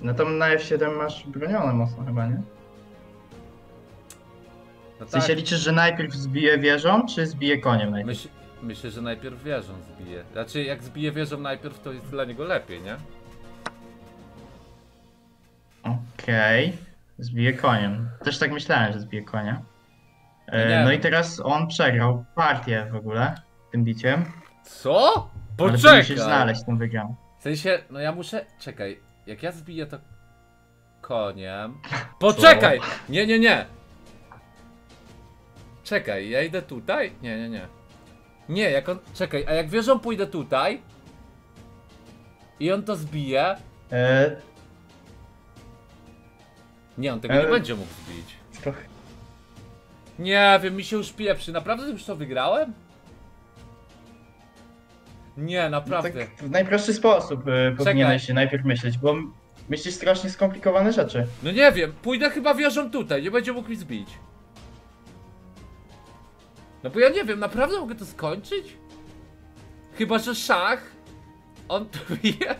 No tam na F7 masz bronione mocno chyba, nie? No W sensie tak, liczysz, że najpierw zbije wieżą, czy zbije koniem najpierw? myśl, myślę, że najpierw wieżą zbije. Znaczy, jak zbije wieżą najpierw, to jest dla niego lepiej, nie? Okej. Zbije koniem. Też tak myślałem, że zbije konia. E, no i teraz on przegrał partię w ogóle tym biciem. Co? Ale Poczekaj! musisz znaleźć tą wygraną. W sensie, no ja muszę. Czekaj, jak ja zbiję to koniem. Poczekaj! Nie, nie, nie! Czekaj, ja idę tutaj? Nie, nie, nie. Nie, jak on. Czekaj, a jak wieżą pójdę tutaj i on to zbije. E, Nie, on tego nie będzie mógł zbić. trochę. Nie wiem, mi się już pieprzy. Naprawdę już to wygrałem? Nie, No naprawdę. tak w najprostszy sposób e, powinieneś się najpierw myśleć, bo myślisz strasznie skomplikowane rzeczy. No nie wiem, pójdę chyba wieżą tutaj, nie będzie mógł mi zbić. No bo ja nie wiem, naprawdę mogę to skończyć? Chyba, że szach. On to bije.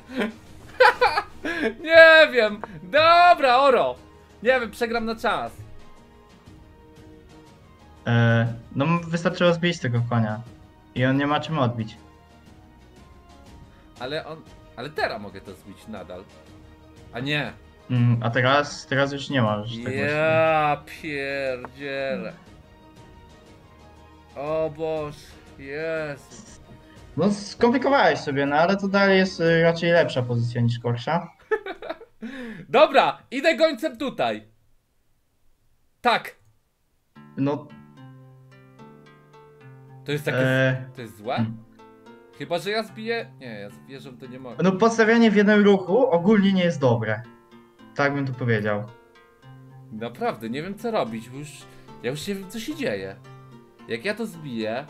nie wiem. Dobra, oro. Nie wiem, przegram na czas. E, no wystarczyło zbić tego konia. I on nie ma czym odbić. Ale on. Ale teraz mogę to zbić nadal. A nie. Mm, a teraz, teraz już nie masz tak właśnie. Ja pierdzielę. O Boże, jest. No skomplikowałeś sobie, no ale to dalej jest e, raczej lepsza pozycja niż gorsza. Dobra, idę gońcem tutaj. Tak, No, to jest takie. e, To jest złe? Hmm. Chyba, że ja zbiję. Nie, ja wierzę, to nie mogę. no podstawianie w jednym ruchu ogólnie nie jest dobre. Tak bym tu powiedział. Naprawdę, nie wiem co robić, bo już. Ja już nie wiem co się dzieje. Jak ja to zbiję,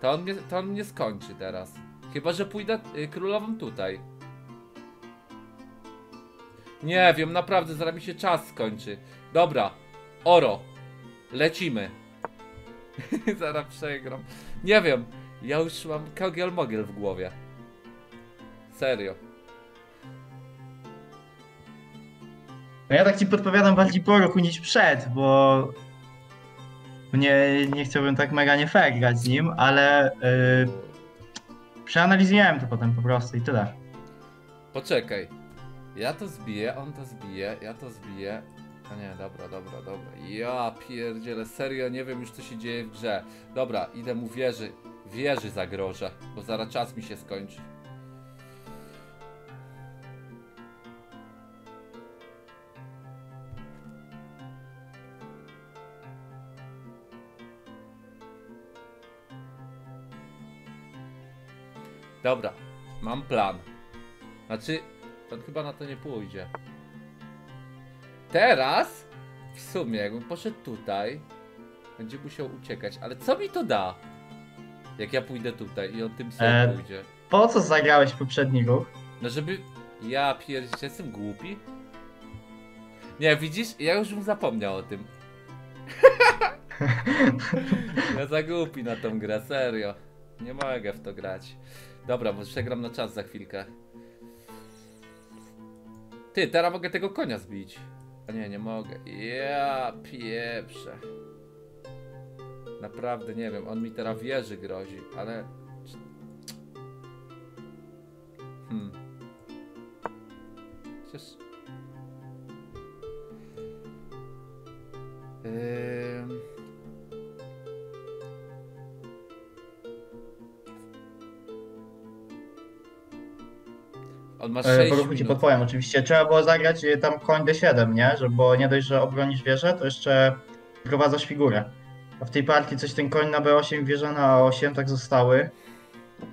to on mnie, to on mnie skończy teraz. Chyba, że pójdę y, królową tutaj. Nie wiem, naprawdę, zaraz mi się czas skończy. Dobra, oro, lecimy. zaraz przegram. Nie wiem, ja już mam kagiel mogiel w głowie. Serio. No ja tak ci podpowiadam bardziej po ruchu niż przed, bo nie, nie chciałbym tak mega nie fair grać z nim, ale yy, przeanalizowałem to potem po prostu i tyle. Poczekaj. Ja to zbiję, on to zbije, ja to zbiję. A nie, dobra, dobra, dobra. Ja pierdzielę, serio nie wiem już co się dzieje w grze. Dobra, idę mu wieży, wieży zagrożę, bo zaraz czas mi się skończy. Dobra, mam plan. Znaczy, on chyba na to nie pójdzie. Teraz, w sumie, jakbym poszedł tutaj, będzie musiał uciekać, ale co mi to da? Jak ja pójdę tutaj i on tym sobie E, pójdzie. Po co zagrałeś poprzedni ruch? No żeby... Ja pierdzielę, jestem głupi? Nie, widzisz? Ja już bym zapomniał o tym. ja za głupi na tą grę, serio. Nie mogę w to grać. Dobra, bo przegram na czas za chwilkę. Ty, teraz mogę tego konia zbić. A nie, nie mogę. Ja pieprzę. Naprawdę nie wiem, on mi teraz wieży grozi, ale... Hmm. Przecież... Ym... On ma 6 E, po ruchu ci minut. podpowiem oczywiście. Trzeba było zagrać e, tam koń D7, nie? Że, bo nie dość, że obronisz wieżę, to jeszcze prowadzasz figurę. A w tej partii coś ten koń na B8, wieża na A8 tak zostały.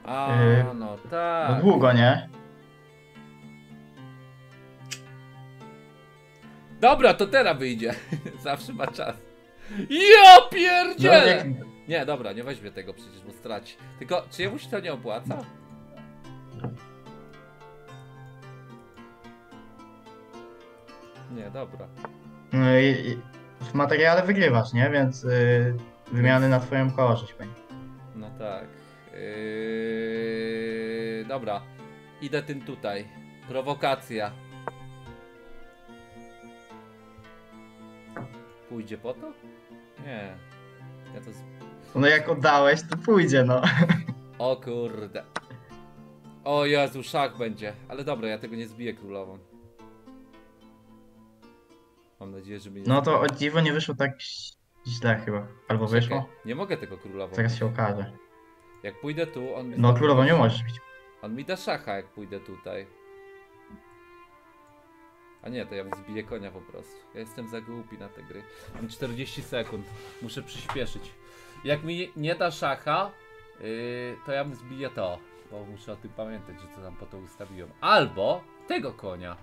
A, Yy, no No tak. długo, nie? Dobra, to teraz wyjdzie. Zawsze ma czas. Ja No, pierdzielę! jak, Nie, dobra, nie weźmie tego przecież, bo straci. Tylko, czy jemu się to nie opłaca? Nie, dobra. No i, w materiale wygrywasz, nie? Więc y, wymiany na twoją korzyść będzie. No tak. Yy... Dobra. Idę tym tutaj. Prowokacja. Pójdzie po to? Nie. Ja to. Z... No jak oddałeś, to pójdzie, no. O kurde. O Jezu, szach będzie. Ale dobra, ja tego nie zbiję królową. Mam nadzieję, że nie No to o dziwo nie wyszło tak źle chyba. Albo wyszło? Czekaj, Nie mogę tego królową. Teraz się okaże. Jak pójdę tu, on mi. No królową nie możesz bić. On mi da szacha, jak pójdę tutaj. A nie, to ja zbiję konia po prostu. Ja jestem za głupi na te gry. Mam 40 sekund. Muszę przyspieszyć. Jak mi nie da szacha, yy, to ja bym zbiję to. Bo muszę o tym pamiętać, że to tam po to ustawiłem. Albo tego konia.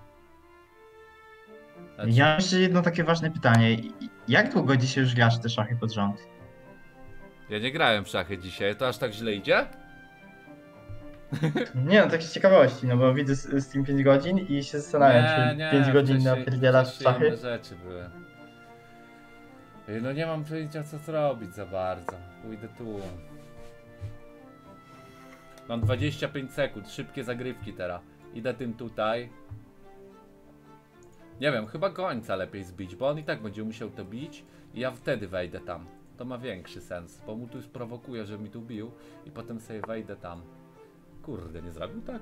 Znaczy, Ja mam jeszcze jedno takie ważne pytanie. Jak długo dzisiaj już grasz te szachy pod rząd? ja nie grałem w szachy dzisiaj. To aż tak źle idzie? Nie no, tak z ciekawości, no bo widzę s- stream 5 godzin i się zastanawiam, czy 5 godzin wcześniej- napierdzielasz w szachy. inne rzeczy były. No nie mam pojęcia co zrobić za bardzo. Pójdę tu. Mam 25 sekund, szybkie zagrywki teraz. Idę tym tutaj. Nie wiem, chyba gońca lepiej zbić, bo on i tak będzie musiał to bić i ja wtedy wejdę tam. To ma większy sens, bo mu tu sprowokuje, że mi tu bił i potem sobie wejdę tam. Kurde, nie zrobił tak?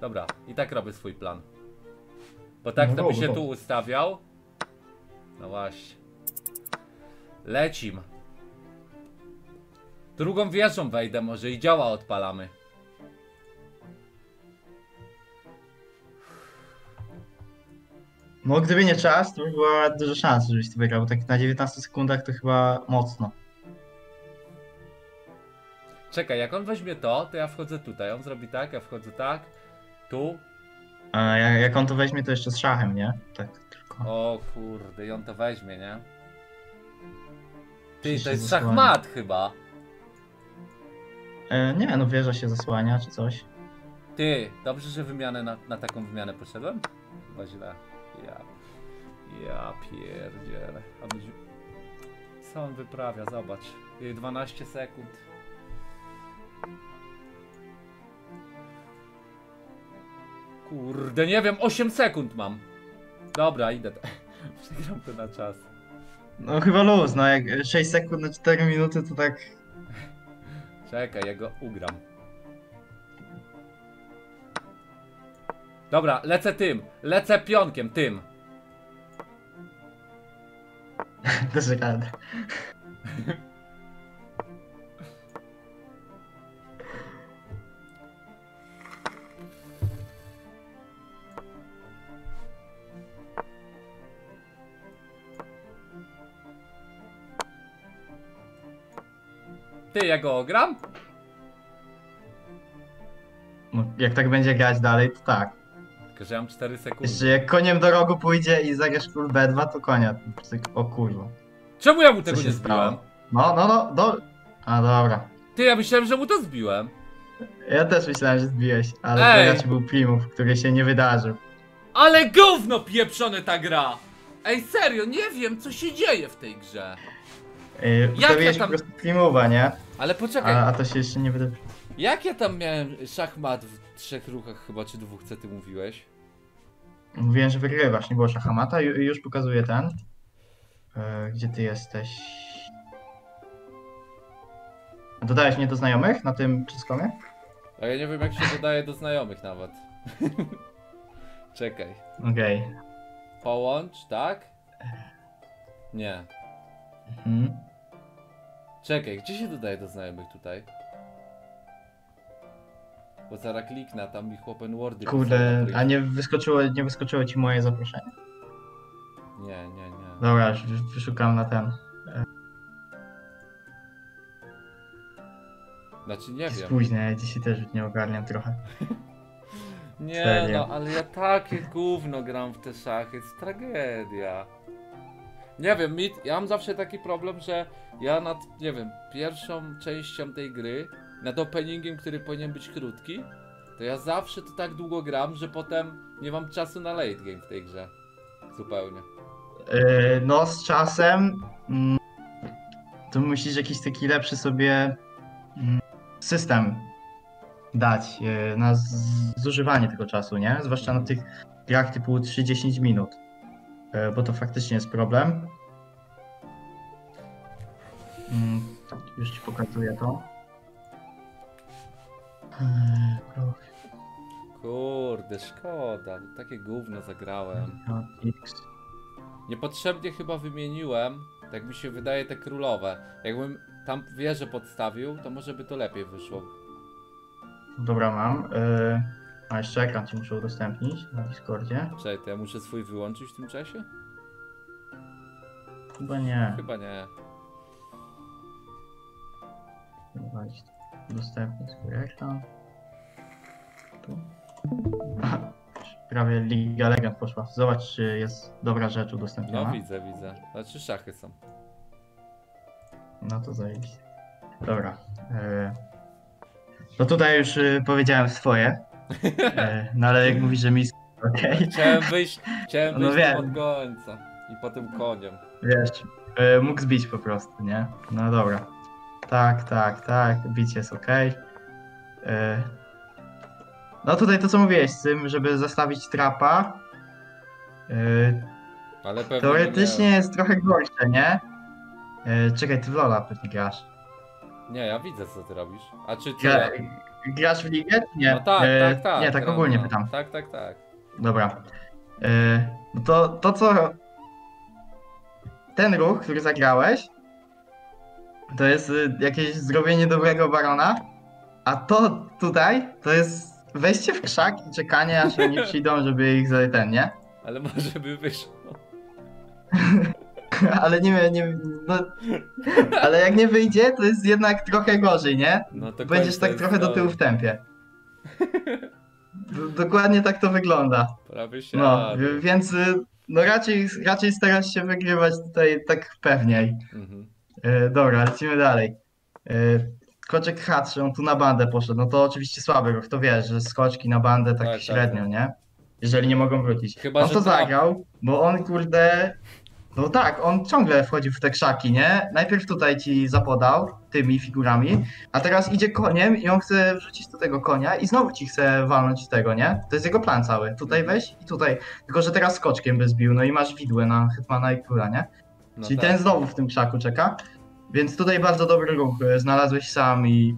Dobra, i tak robię swój plan. Bo tak No to by się tu ustawiał. No właśnie. Lecim. Drugą wieżą wejdę może i działa odpalamy. No gdyby nie czas, to by była duża szansa, żebyś to wygrał. bo Tak na 19 sekundach to chyba mocno. Czekaj, jak on weźmie to, to ja wchodzę tutaj. On zrobi tak, ja wchodzę tak. Tu. A jak, jak on to weźmie, to jeszcze z szachem, nie? Tak tylko. O kurde, i on to weźmie, nie? Ty, Się to jest zasłania. szachmat chyba. E, nie, no wieża się zasłania czy coś. Ty, dobrze, że wymianę na, na taką wymianę poszedłem? Chyba źle. Ja. Ja pierdzielę. Co on wyprawia? Zobacz. Jej 12 sekund. Kurde, nie wiem, 8 sekund mam. Dobra, idę. Przegram to na czas. No chyba luz, no jak 6 sekund na 4 minuty to tak... Czekaj, ja go ugram. Dobra, lecę tym. Lecę pionkiem, tym. Też radę. Ty, ja go ogram? No, jak tak będzie grać dalej, to tak. Tylko, że ja mam 4 sekundy. Jeszcze jak koniem do rogu pójdzie i zagrasz król B2, to konia. Cyk, O kurwa. Czemu ja mu tego nie zbiłem? No, no, no, do... A dobra. Ty, ja myślałem, że mu to zbiłem. Ja też myślałem, że zbiłeś, ale Ej! to raczej był primów, który się nie wydarzył. Ale gówno pieprzone ta gra! Ej, serio, nie wiem, co się dzieje w tej grze. Yy, ja Ustawiłeś tam- po prostu primowa, nie? Ale poczekaj, A, a to się jeszcze nie wydarzyło. jak ja tam miałem szachmat w trzech ruchach chyba, czy dwóch, co ty mówiłeś? Mówiłem, że wygrywasz, nie było szachamata i i już pokazuję ten. E, gdzie ty jesteś? Dodałeś mnie do znajomych na tym czyskomie? A ja nie wiem, jak się dodaje do znajomych nawet. Czekaj. Okej. Połącz, tak? Nie. Mhm. Czekaj, gdzie się dodaje do znajomych tutaj? Bo zaraz kliknę, a tam mi open wordy Kurde, a nie wyskoczyło, nie wyskoczyło ci moje zaproszenie? Nie, nie, nie. Dobra, już wyszukam na ten. Znaczy nie wiem. Spóźnię, ja dzisiaj też nie ogarniam trochę. Nie Serio. no, ale ja takie gówno gram w te szachy, jest tragedia. Nie wiem, ja mam zawsze taki problem, że ja nad, nie wiem, pierwszą częścią tej gry, nad openingiem, który powinien być krótki, to ja zawsze to tak długo gram, że potem nie mam czasu na late game w tej grze. Zupełnie. Yy, no z czasem mm, to musisz jakiś taki lepszy sobie mm, system dać yy, na zużywanie tego czasu, nie? Zwłaszcza na tych grach typu 3-10 minut, Yy, bo to faktycznie jest problem. Mm, już ci pokazuję to. Proch, Kurde, szkoda, takie gówno zagrałem. Niepotrzebnie chyba wymieniłem, tak mi się wydaje, te królowe. Jakbym tam wieżę podstawił, to może by to lepiej wyszło. Dobra, mam. Yy, a jeszcze ekran ci muszę udostępnić na Discordzie. Czekaj, to ja muszę swój wyłączyć w tym czasie? Chyba nie. Chyba nie. Walić. Udostępnić swój ekran. Tu. Aha, Prawie Liga Legend poszła. Zobacz, czy jest dobra rzecz No udostępniona. widzę, widzę. Znaczy szachy są. No to zajebiście. Dobra. E... No tutaj już y, powiedziałem swoje. E, no ale jak mówisz, że mi okej. Chciałem wyjść, chciałem No wiem. od gońca. I potem koniem. Wiesz, e, mógł zbić po prostu, nie? No dobra. Tak, tak, tak, bić jest ok. E, no tutaj to co mówiłeś z tym, żeby zostawić trapa. E, Ale pewnie teoretycznie nie, jest trochę gorsze, nie? E, czekaj, ty w Lola pewnie grasz. nie, ja widzę co ty robisz. A czy ty... Gra, grasz w ligę? Nie. No tak, tak, tak. Nie, tak gram, ogólnie no. pytam. Tak, tak, tak. Dobra. No to, to co. Ten ruch, który zagrałeś, to jest y, jakieś zrobienie dobrego barona, a to tutaj to jest wejście w krzak i czekanie, aż oni przyjdą, żeby ich ten, nie? Ale może by wyszło. Ale nie, nie no, ale jak nie wyjdzie, to jest jednak trochę gorzej, nie? No to Będziesz tak trochę do tyłu w tempie. Dokładnie tak to wygląda. Prawie się. No, więc y, no raczej, raczej starasz się wygrywać tutaj tak pewniej. Mhm. E, dobra, lecimy dalej. E, Koczek Hatch, on tu na bandę poszedł. No to oczywiście słaby ruch, to wiesz, że skoczki na bandę tak, Tak, tak, średnio, tak. nie? Jeżeli nie mogą wrócić. Chyba, on że to zagrał, bo on kurde. No tak, on ciągle wchodził w te krzaki, nie? Najpierw tutaj ci zapodał tymi figurami, a teraz idzie koniem i on chce wrzucić do tego konia i znowu ci chce walnąć z tego, nie? To jest jego plan cały. Tutaj weź i tutaj. Tylko, że teraz skoczkiem by zbił, no i masz widłę na Hetmana i króla, nie? No Czyli tak. ten znowu w tym krzaku czeka. Więc tutaj bardzo dobry ruch y, znalazłeś sam i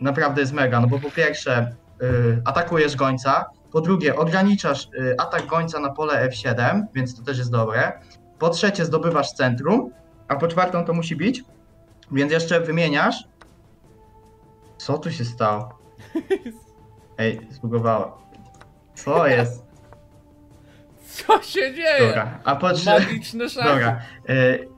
naprawdę jest mega. No bo po pierwsze y, atakujesz gońca, po drugie ograniczasz y, atak gońca na pole F7, więc to też jest dobre. Po trzecie zdobywasz centrum, a po czwartą to musi bić, więc jeszcze wymieniasz. Co tu się stało? Ej, zbugowało. Co jest? Co się dzieje? Dobra, a po trzecie... Magiczne szachy. Dobra. E, e,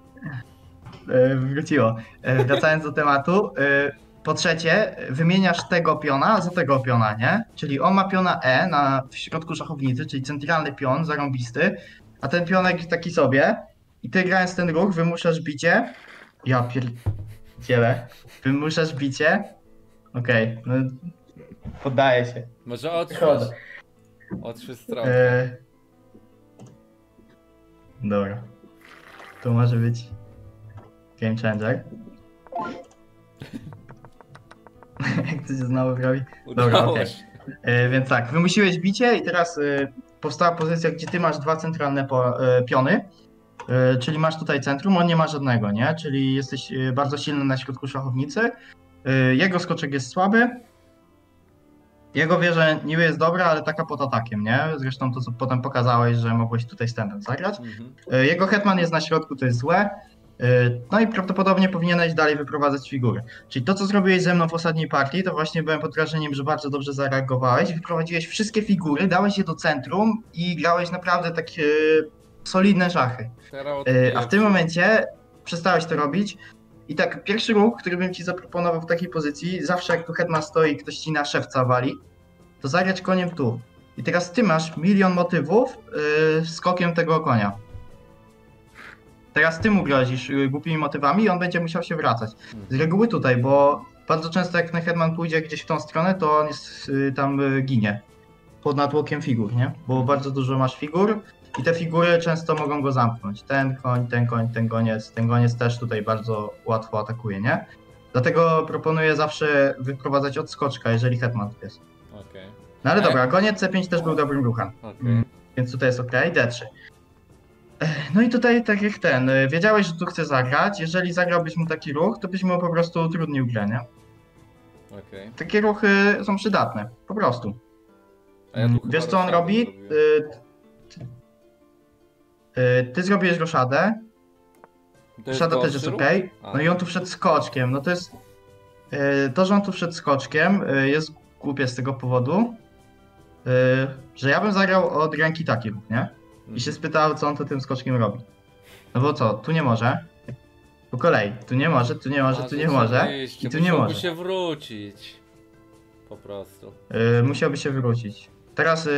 wróciło. E, wracając do tematu. E, po trzecie, wymieniasz tego piona za tego piona, nie? Czyli on ma piona E na, w środku szachownicy, czyli centralny pion, zarąbisty, a ten pionek taki sobie. I ty grając ten ruch, wymuszasz bicie. Ja pierdzielę. Wymuszasz bicie. Okej, no poddaję się. Może otwórz. Otwórz stronę. E... Dobra. To może być game changer. Jak to się znowu robi? dobra, okej. się. E, więc tak, wymusiłeś bicie i teraz e, powstała pozycja, gdzie ty masz dwa centralne po, e, piony. Czyli masz tutaj centrum, on nie ma żadnego, nie? Czyli jesteś bardzo silny na środku szachownicy. Jego skoczek jest słaby. Jego wieża niby jest dobra, ale taka pod atakiem, nie? Zresztą to, co potem pokazałeś, że mogłeś tutaj stępem zagrać. Mhm. Jego hetman jest na środku, to jest złe. No i prawdopodobnie powinieneś dalej wyprowadzać figury. Czyli to, co zrobiłeś ze mną w ostatniej partii, to właśnie byłem pod wrażeniem, że bardzo dobrze zareagowałeś. Wyprowadziłeś wszystkie figury, dałeś je do centrum i grałeś naprawdę takie solidne szachy. E, A w tym momencie przestałeś to robić. I tak, pierwszy ruch, który bym ci zaproponował w takiej pozycji, zawsze jak tu hetman stoi i ktoś ci na szewca wali, to zagrać koniem tu. I teraz ty masz milion motywów yy, skokiem tego konia. Teraz ty mu grozisz y, głupimi motywami i on będzie musiał się wracać. Z reguły tutaj, bo bardzo często jak ten Hetman pójdzie gdzieś w tą stronę, to on jest y, tam y, ginie. Pod natłokiem figur, nie? Bo bardzo dużo masz figur i te figury często mogą go zamknąć. Ten koń, ten koń, ten goniec, ten goniec też tutaj bardzo łatwo atakuje, nie? Dlatego proponuję zawsze wyprowadzać od skoczka, jeżeli Hetman jest. Okej, No ale Ej. dobra, goniec C5 też był dobrym ruchem. Mm, Więc tutaj jest ok, D3. No i tutaj tak jak ten, y, wiedziałeś, że tu chce zagrać, jeżeli zagrałbyś mu taki ruch, to byś mu po prostu utrudnił grę, nie? okej. Takie ruchy są przydatne, po prostu. Ja Mm, Wiesz co on robi? zrobiłem. Y, Ty zrobiłeś roszadę, roszada też jest ok, A. no i on tu wszedł skoczkiem, no to jest... y, To, że on tu wszedł skoczkiem jest głupie z tego powodu, że ja bym zagrał od ręki taki ruch, nie? I się spytał, co on to tym skoczkiem robi. No bo co, tu nie może. Po kolei, tu nie może, tu nie może, tu nie może i tu nie musiałby może. się wrócić. Po prostu. Yy, musiałby się wrócić. Teraz yy,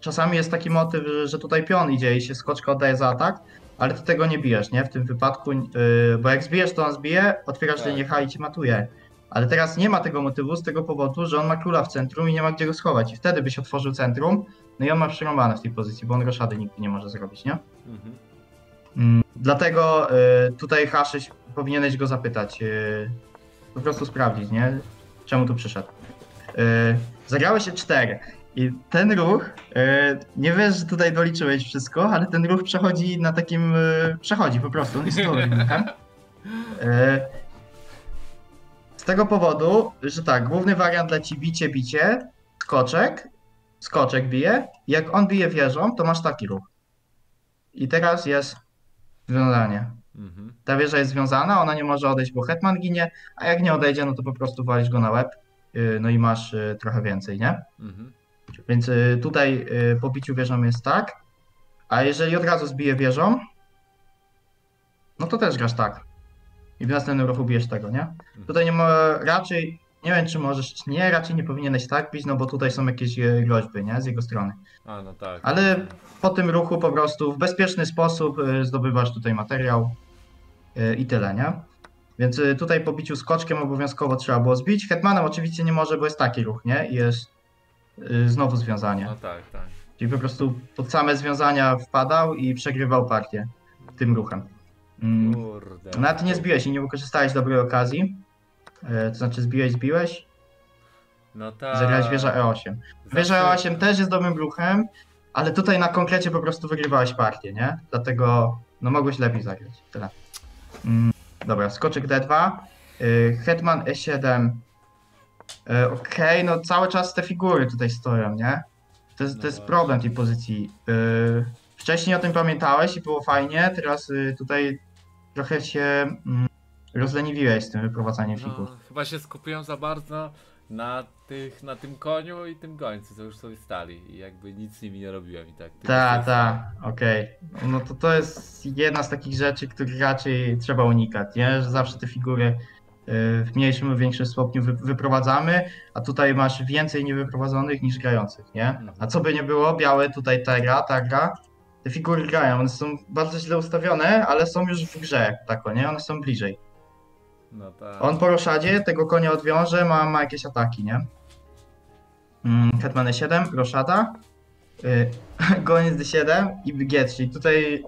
czasami jest taki motyw, że, że tutaj pion idzie i się skoczka oddaje za atak, ale ty tego nie bijesz, nie? W tym wypadku, yy, bo jak zbijesz, to on zbije, otwierasz Tak. linię H i cię matuje. Ale teraz nie ma tego motywu z tego powodu, że on ma króla w centrum i nie ma gdzie go schować. I wtedy byś otworzył centrum, no i on ma przerąbane w tej pozycji, bo on roszady nigdy nie może zrobić, nie? Mhm. Mm, Dlatego y, tutaj Haszyś powinieneś go zapytać, y, po prostu sprawdzić, nie? Czemu tu przyszedł. Y, zagrałeś się 4 i ten ruch, nie wiesz, że tutaj doliczyłeś wszystko, ale ten ruch przechodzi na takim, przechodzi po prostu, on jest z tego powodu, że tak, główny wariant leci bicie, bicie, skoczek, skoczek bije, jak on bije wieżą, to masz taki ruch. I teraz jest związanie. Mhm. Ta wieża jest związana, ona nie może odejść, bo hetman ginie, a jak nie odejdzie, no to po prostu walisz go na łeb, yy, no i masz yy, trochę więcej, nie? Mhm. Więc yy, tutaj po biciu wieżą jest tak, a jeżeli od razu zbije wieżą, no to też grasz tak. I w następnym ruchu bijesz tego, nie? Tutaj nie ma, raczej, nie wiem czy możesz, czy nie, raczej nie powinieneś tak bić, no bo tutaj są jakieś yy, groźby, nie? Z jego strony. A no tak. Ale po tym ruchu po prostu w bezpieczny sposób y, zdobywasz tutaj materiał y, i tyle, nie? Więc tutaj po biciu skoczkiem obowiązkowo trzeba było zbić. Hetmanem oczywiście nie może, bo jest taki ruch, nie? I jest znowu związanie. No tak, tak. Czyli po prostu pod same związania wpadał i przegrywał partię tym ruchem. Mm. Kurde. Nawet nie zbiłeś i nie wykorzystałeś dobrej okazji. Y, To znaczy zbiłeś, zbiłeś, No tak. zagrałeś wieża E8. Wieża Zawsze- E8 też jest dobrym ruchem, ale tutaj na konkrecie po prostu wygrywałeś partię, nie? Dlatego no mogłeś lepiej zagrać. Tyle. Mm, dobra, skoczek D2. y, Hetman E7. Y, Okej, no cały czas te figury tutaj stoją, nie? To jest, No to jest właśnie. problem tej pozycji. Y, Wcześniej o tym pamiętałeś i było fajnie, teraz y, tutaj trochę się mm, rozleniwiłeś z tym wyprowadzaniem figur. No, chyba się skupiłem za bardzo na tych, na tym koniu i tym gońcu, co już sobie stali i jakby nic z nimi nie robiłem i tak. Tak, sobie tak, okej. No to to jest jedna z takich rzeczy, których raczej trzeba unikać, nie? Że zawsze te figury y, w mniejszym lub większym stopniu wy, wyprowadzamy, a tutaj masz więcej niewyprowadzonych niż grających, nie? A co by nie było, białe tutaj ta gra, ta gra, te figury grają, one są bardzo źle ustawione, ale są już w grze, tako, nie? One są bliżej. No tak. On po roszadzie tego konia odwiąże, ma, ma jakieś ataki, nie? Mm, Hetman E7, roszada, y, goniec D7 i G3. I tutaj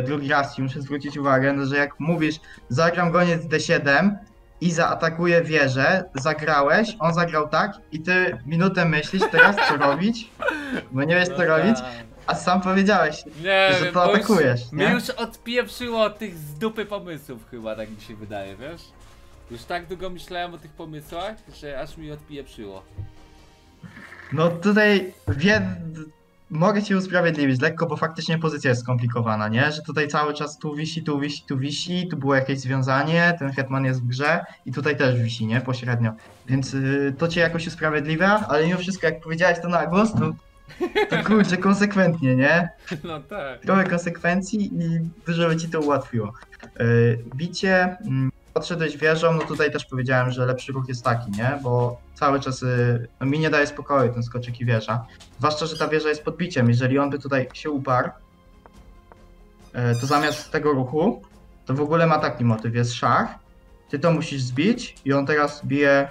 y, drugi raz ci muszę zwrócić uwagę, no, że jak mówisz, zagram goniec D7 i zaatakuję wieżę, zagrałeś, on zagrał tak i ty minutę myślisz teraz co robić, bo nie wiesz No co robić, tak. A sam powiedziałeś, Nie że wiem, to atakujesz, Już, nie? mnie już odpieprzyło od tych z dupy pomysłów chyba, tak mi się wydaje, wiesz? Już tak długo myślałem o tych pomysłach, że aż mi odpieprzyło. No tutaj wie... mogę ci usprawiedliwić lekko, bo faktycznie pozycja jest skomplikowana, nie? Że tutaj cały czas tu wisi, tu wisi, tu wisi, tu było jakieś związanie, ten hetman jest w grze i tutaj też wisi, nie? Pośrednio. Więc y, to cię jakoś usprawiedliwia, ale mimo wszystko jak powiedziałeś to na głos, to, to kurczę, konsekwentnie, nie? No tak. Trochę konsekwencji i dużo by ci to ułatwiło. Y, bicie, mm, podszedłeś wieżą, no tutaj też powiedziałem, że lepszy ruch jest taki, nie? Bo cały czas y, no mi nie daje spokoju ten skoczek i wieża. Zwłaszcza, że ta wieża jest podbiciem. Jeżeli on by tutaj się uparł, e, to zamiast tego ruchu, to w ogóle ma taki motyw, jest szach, ty to musisz zbić i on teraz bije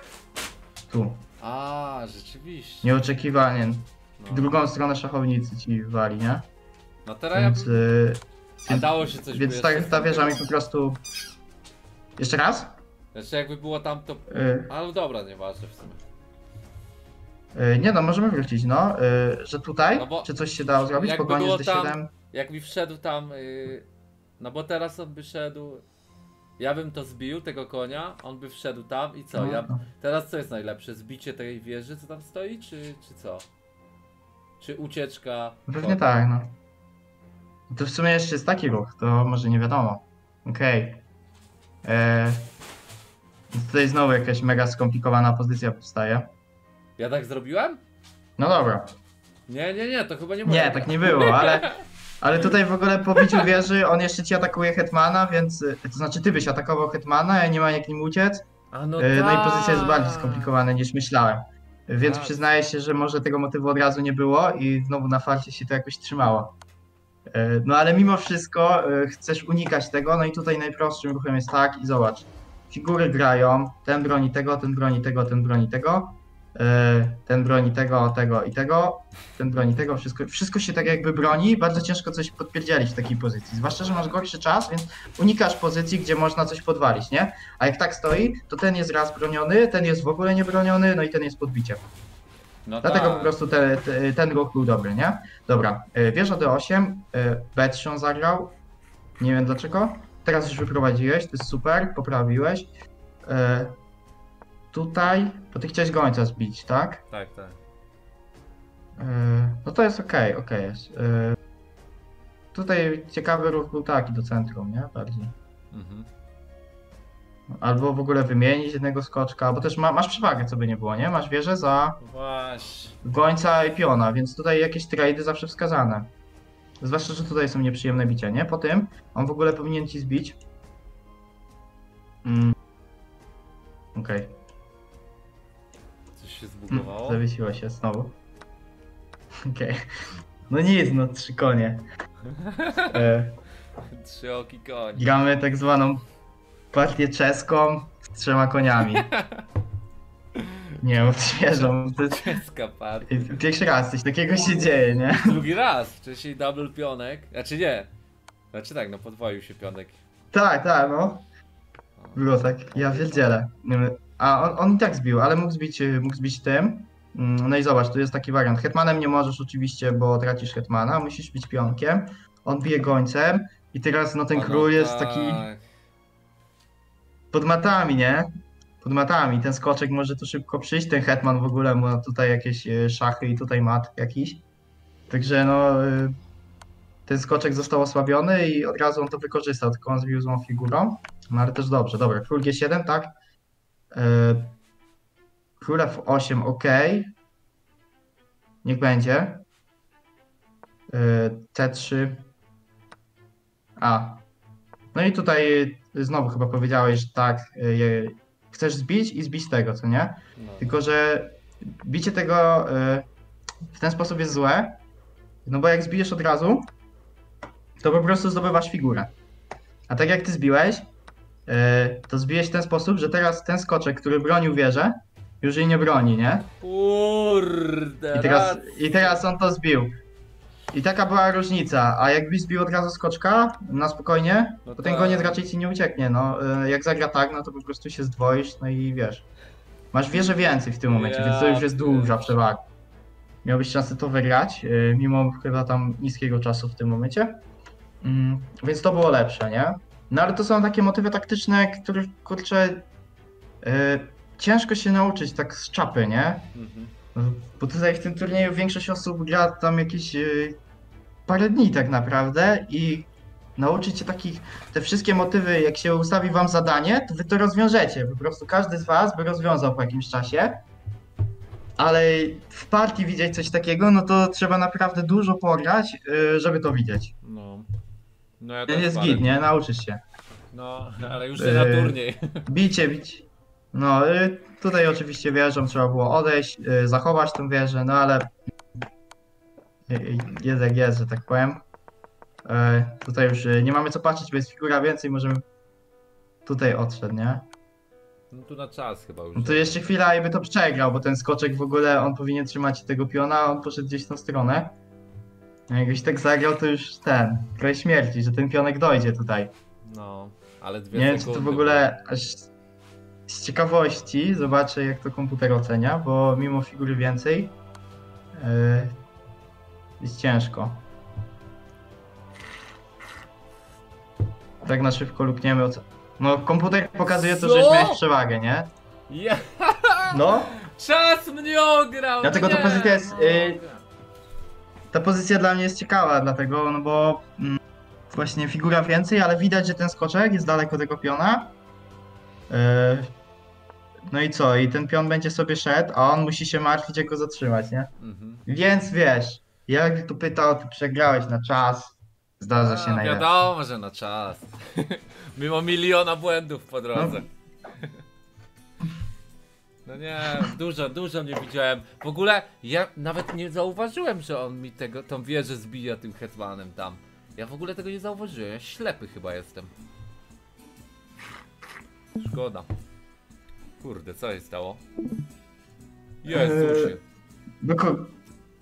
tu, A, rzeczywiście. nieoczekiwanie. No, drugą stronę szachownicy ci wali, nie? no teraz ja Więc, bym... e, A dało się coś więc ta, ta wieża mi po prostu... Jeszcze raz? Znaczy jakby było tam to... E, Ale dobra, nieważne w sumie. e, nie no, możemy wrócić, no. e, że tutaj, No bo czy coś się dało zrobić? było z tam- D7. Jak mi wszedł tam... Yy... No bo teraz on by szedł... Ja bym to zbił, tego konia, on by wszedł tam i co? No, Ja... no. Teraz co jest najlepsze? Zbicie tej wieży, co tam stoi, czy, czy co? Czy ucieczka? Pewnie tak, no. To w sumie jeszcze jest taki ruch, to może nie wiadomo. Okej. E, więc Tutaj znowu jakaś mega skomplikowana pozycja powstaje. Ja tak zrobiłem? No dobra. Nie, nie, nie, to chyba nie moja Nie, tak nie było, ale, ale tutaj w ogóle po biciu wieży on jeszcze ci atakuje Hetmana, więc to znaczy ty byś atakował Hetmana, ja nie ma jak nim uciec. A no, E, No i tak. pozycja jest bardziej skomplikowana niż myślałem. Więc Tak. przyznaję się, że może tego motywu od razu nie było i znowu na farcie się to jakoś trzymało. E, No ale mimo wszystko e, chcesz unikać tego, no i tutaj najprostszym ruchem jest tak i zobacz. Figury grają, ten broni tego, ten broni tego, ten broni tego, ten broni tego, tego i tego, ten broni tego, wszystko, wszystko się tak jakby broni, bardzo ciężko coś podpierdzielić w takiej pozycji, zwłaszcza, że masz gorszy czas, więc unikasz pozycji, gdzie można coś podwalić, nie? A jak tak stoi, to ten jest raz broniony, ten jest w ogóle niebroniony, no i ten jest podbiciem. No Dlatego tak. po prostu te, te, ten ruch był dobry, nie? Dobra, y, wieża D8, y, B3 zagrał, nie wiem dlaczego. Teraz już wyprowadziłeś, to jest super, poprawiłeś. Tutaj, bo ty chciałeś gońca zbić, tak? Tak, tak. Y, No to jest okej, okej jest. Y, Tutaj ciekawy ruch był taki do centrum, nie? Bardziej. Mhm. Albo w ogóle wymienić jednego skoczka, bo też ma, masz przewagę, co by nie było, nie? Masz wieżę za Właśnie. gońca i piona, więc tutaj jakieś trady zawsze wskazane. Zwłaszcza, że tutaj są nieprzyjemne bicia, nie? Po tym on w ogóle powinien ci zbić. Mm. Okej, Coś się okay. zbugowało? zawiesiło się znowu. Okej. No nic, no trzy konie. E, Trzy oki koń. gramy tak zwaną partię czeską z trzema koniami. Nie. To jest Czeska partia. Pierwszy raz coś takiego się dzieje, nie? Drugi raz. Wcześniej double pionek. Znaczy nie. Znaczy tak, no podwoił się pionek. Tak, tak, no. Było tak, ja wiedzielę. A on, on i tak zbił, ale mógł zbić, mógł zbić tym. Mm, No i zobacz, tu jest taki wariant. Hetmanem nie możesz oczywiście, bo tracisz hetmana, musisz bić pionkiem. On bije gońcem i teraz no ten no król jest tak. taki pod matami, nie? Pod matami. Ten skoczek może tu szybko przyjść, ten hetman w ogóle ma tutaj jakieś y, szachy i tutaj mat jakiś. Także no y, ten skoczek został osłabiony i od razu on to wykorzystał, tylko on zbił złą figurą. No ale też dobrze, dobra. Król G7, tak? Yy, Król F8, ok. Niech będzie. Yy, C3. A. No i tutaj znowu chyba powiedziałeś, że tak, yy, chcesz zbić i zbić tego, co nie? No. Tylko, że bicie tego w ten sposób jest złe, no bo jak zbijesz od razu, to po prostu zdobywasz figurę. A tak jak ty zbiłeś, y, to zbiłeś w ten sposób, że teraz ten skoczek, który bronił wieżę, już jej nie broni, nie? Kurde. I teraz. I teraz on to zbił. I taka była różnica, a jakbyś zbił od razu skoczka na spokojnie, No to ten tak. goniec raczej ci nie ucieknie, no. Y, Jak zagra tak, no to po prostu się zdwoisz, no i wiesz. Masz wieżę więcej w tym momencie, więc to już jest Ja duża przewaga. Miałbyś szansę to wygrać, y, mimo chyba tam niskiego czasu w tym momencie. Mm, Więc to było lepsze, nie? No ale to są takie motywy taktyczne, których kurczę y, ciężko się nauczyć tak z czapy, nie? Mhm. Bo tutaj w tym turnieju większość osób gra tam jakieś yy, parę dni tak naprawdę i nauczyć się takich, te wszystkie motywy, jak się ustawi wam zadanie, to wy to rozwiążecie. Po prostu każdy z was by rozwiązał po jakimś czasie. Ale w partii widzieć coś takiego, no to trzeba naprawdę dużo pograć, yy, żeby to widzieć. No. No ja też jest git, nie? Nauczysz się. No, ale już nie na Yy, turniej. Bicie, bić. No, y, tutaj oczywiście wieżą trzeba było odejść, y, zachować tą wieżę, no ale y, y, jest jak jest, że tak powiem. Tutaj już nie mamy co patrzeć, bo jest figura więcej, możemy... Tutaj odszedł, nie? No tu na czas chyba już. No to jeszcze chwila i by to przegrał, bo ten skoczek w ogóle, on powinien trzymać tego piona, a on poszedł gdzieś w tą stronę. A jakbyś tak zagrał, to już ten, kraj śmierci, że ten pionek dojdzie tutaj. No, ale dwie Nie wiem, czy to w ogóle aż z ciekawości zobaczę, jak to komputer ocenia, bo mimo figury więcej yy, jest ciężko. Tak na szybko lukniemy. oce- No, komputer pokazuje to, że Co? miałeś przewagę, nie? Ja, No, czas mnie ograł! Dlatego nie pozycja jest, mogę. Ta pozycja dla mnie jest ciekawa, dlatego, no bo mm, właśnie figura więcej, ale widać, że ten skoczek jest daleko tego piona. Yy, no i co? I ten pion będzie sobie szedł, a on musi się martwić, jak go zatrzymać, nie? Mhm. Więc wiesz, jak tu pytał, ty przegrałeś na czas. Zdarza się A, najlepiej. Wiadomo, że na czas. Mimo miliona błędów po drodze. No nie, dużo, dużo nie widziałem. W ogóle ja nawet nie zauważyłem, że on mi tego, tą wieżę zbija tym hetmanem tam. Ja w ogóle tego nie zauważyłem, ja ślepy chyba jestem. Szkoda. Kurde, co się stało? Jezusie. No ko-